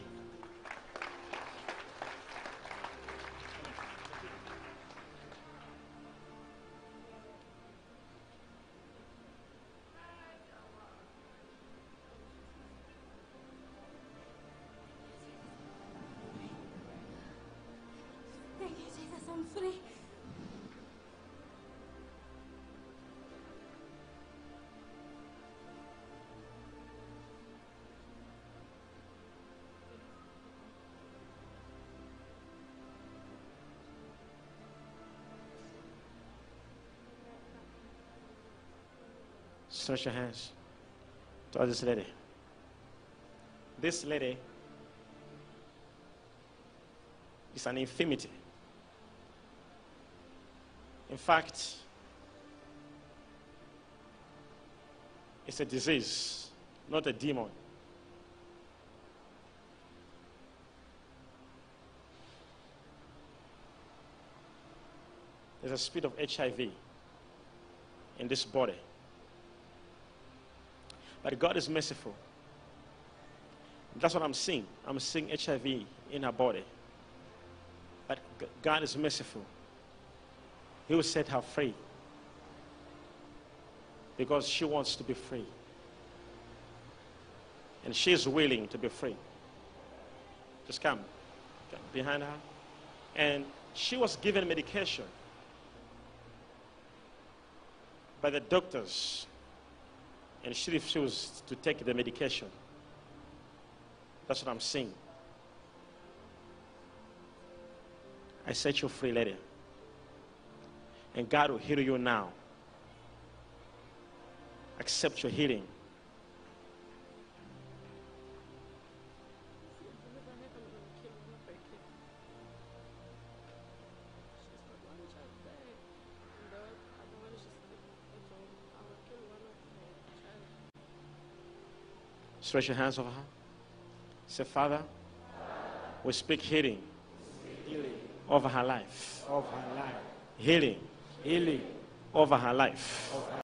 Stretch your hands towards this lady. This lady is an infirmity. In fact, it's a disease, not a demon. There's a spirit of HIV in this body. But God is merciful. That's what I'm seeing. I'm seeing HIV in her body. But God is merciful. He will set her free. Because she wants to be free. And she is willing to be free. Just come, behind her. And she was given medication by the doctors and she refused to take the medication. That's what I'm seeing. I set you free, lady. And God will heal you now. accept your healing. Stretch your hands over her. Say, Father, we speak healing Healing over her life. of her life. Healing Healing over her life. of her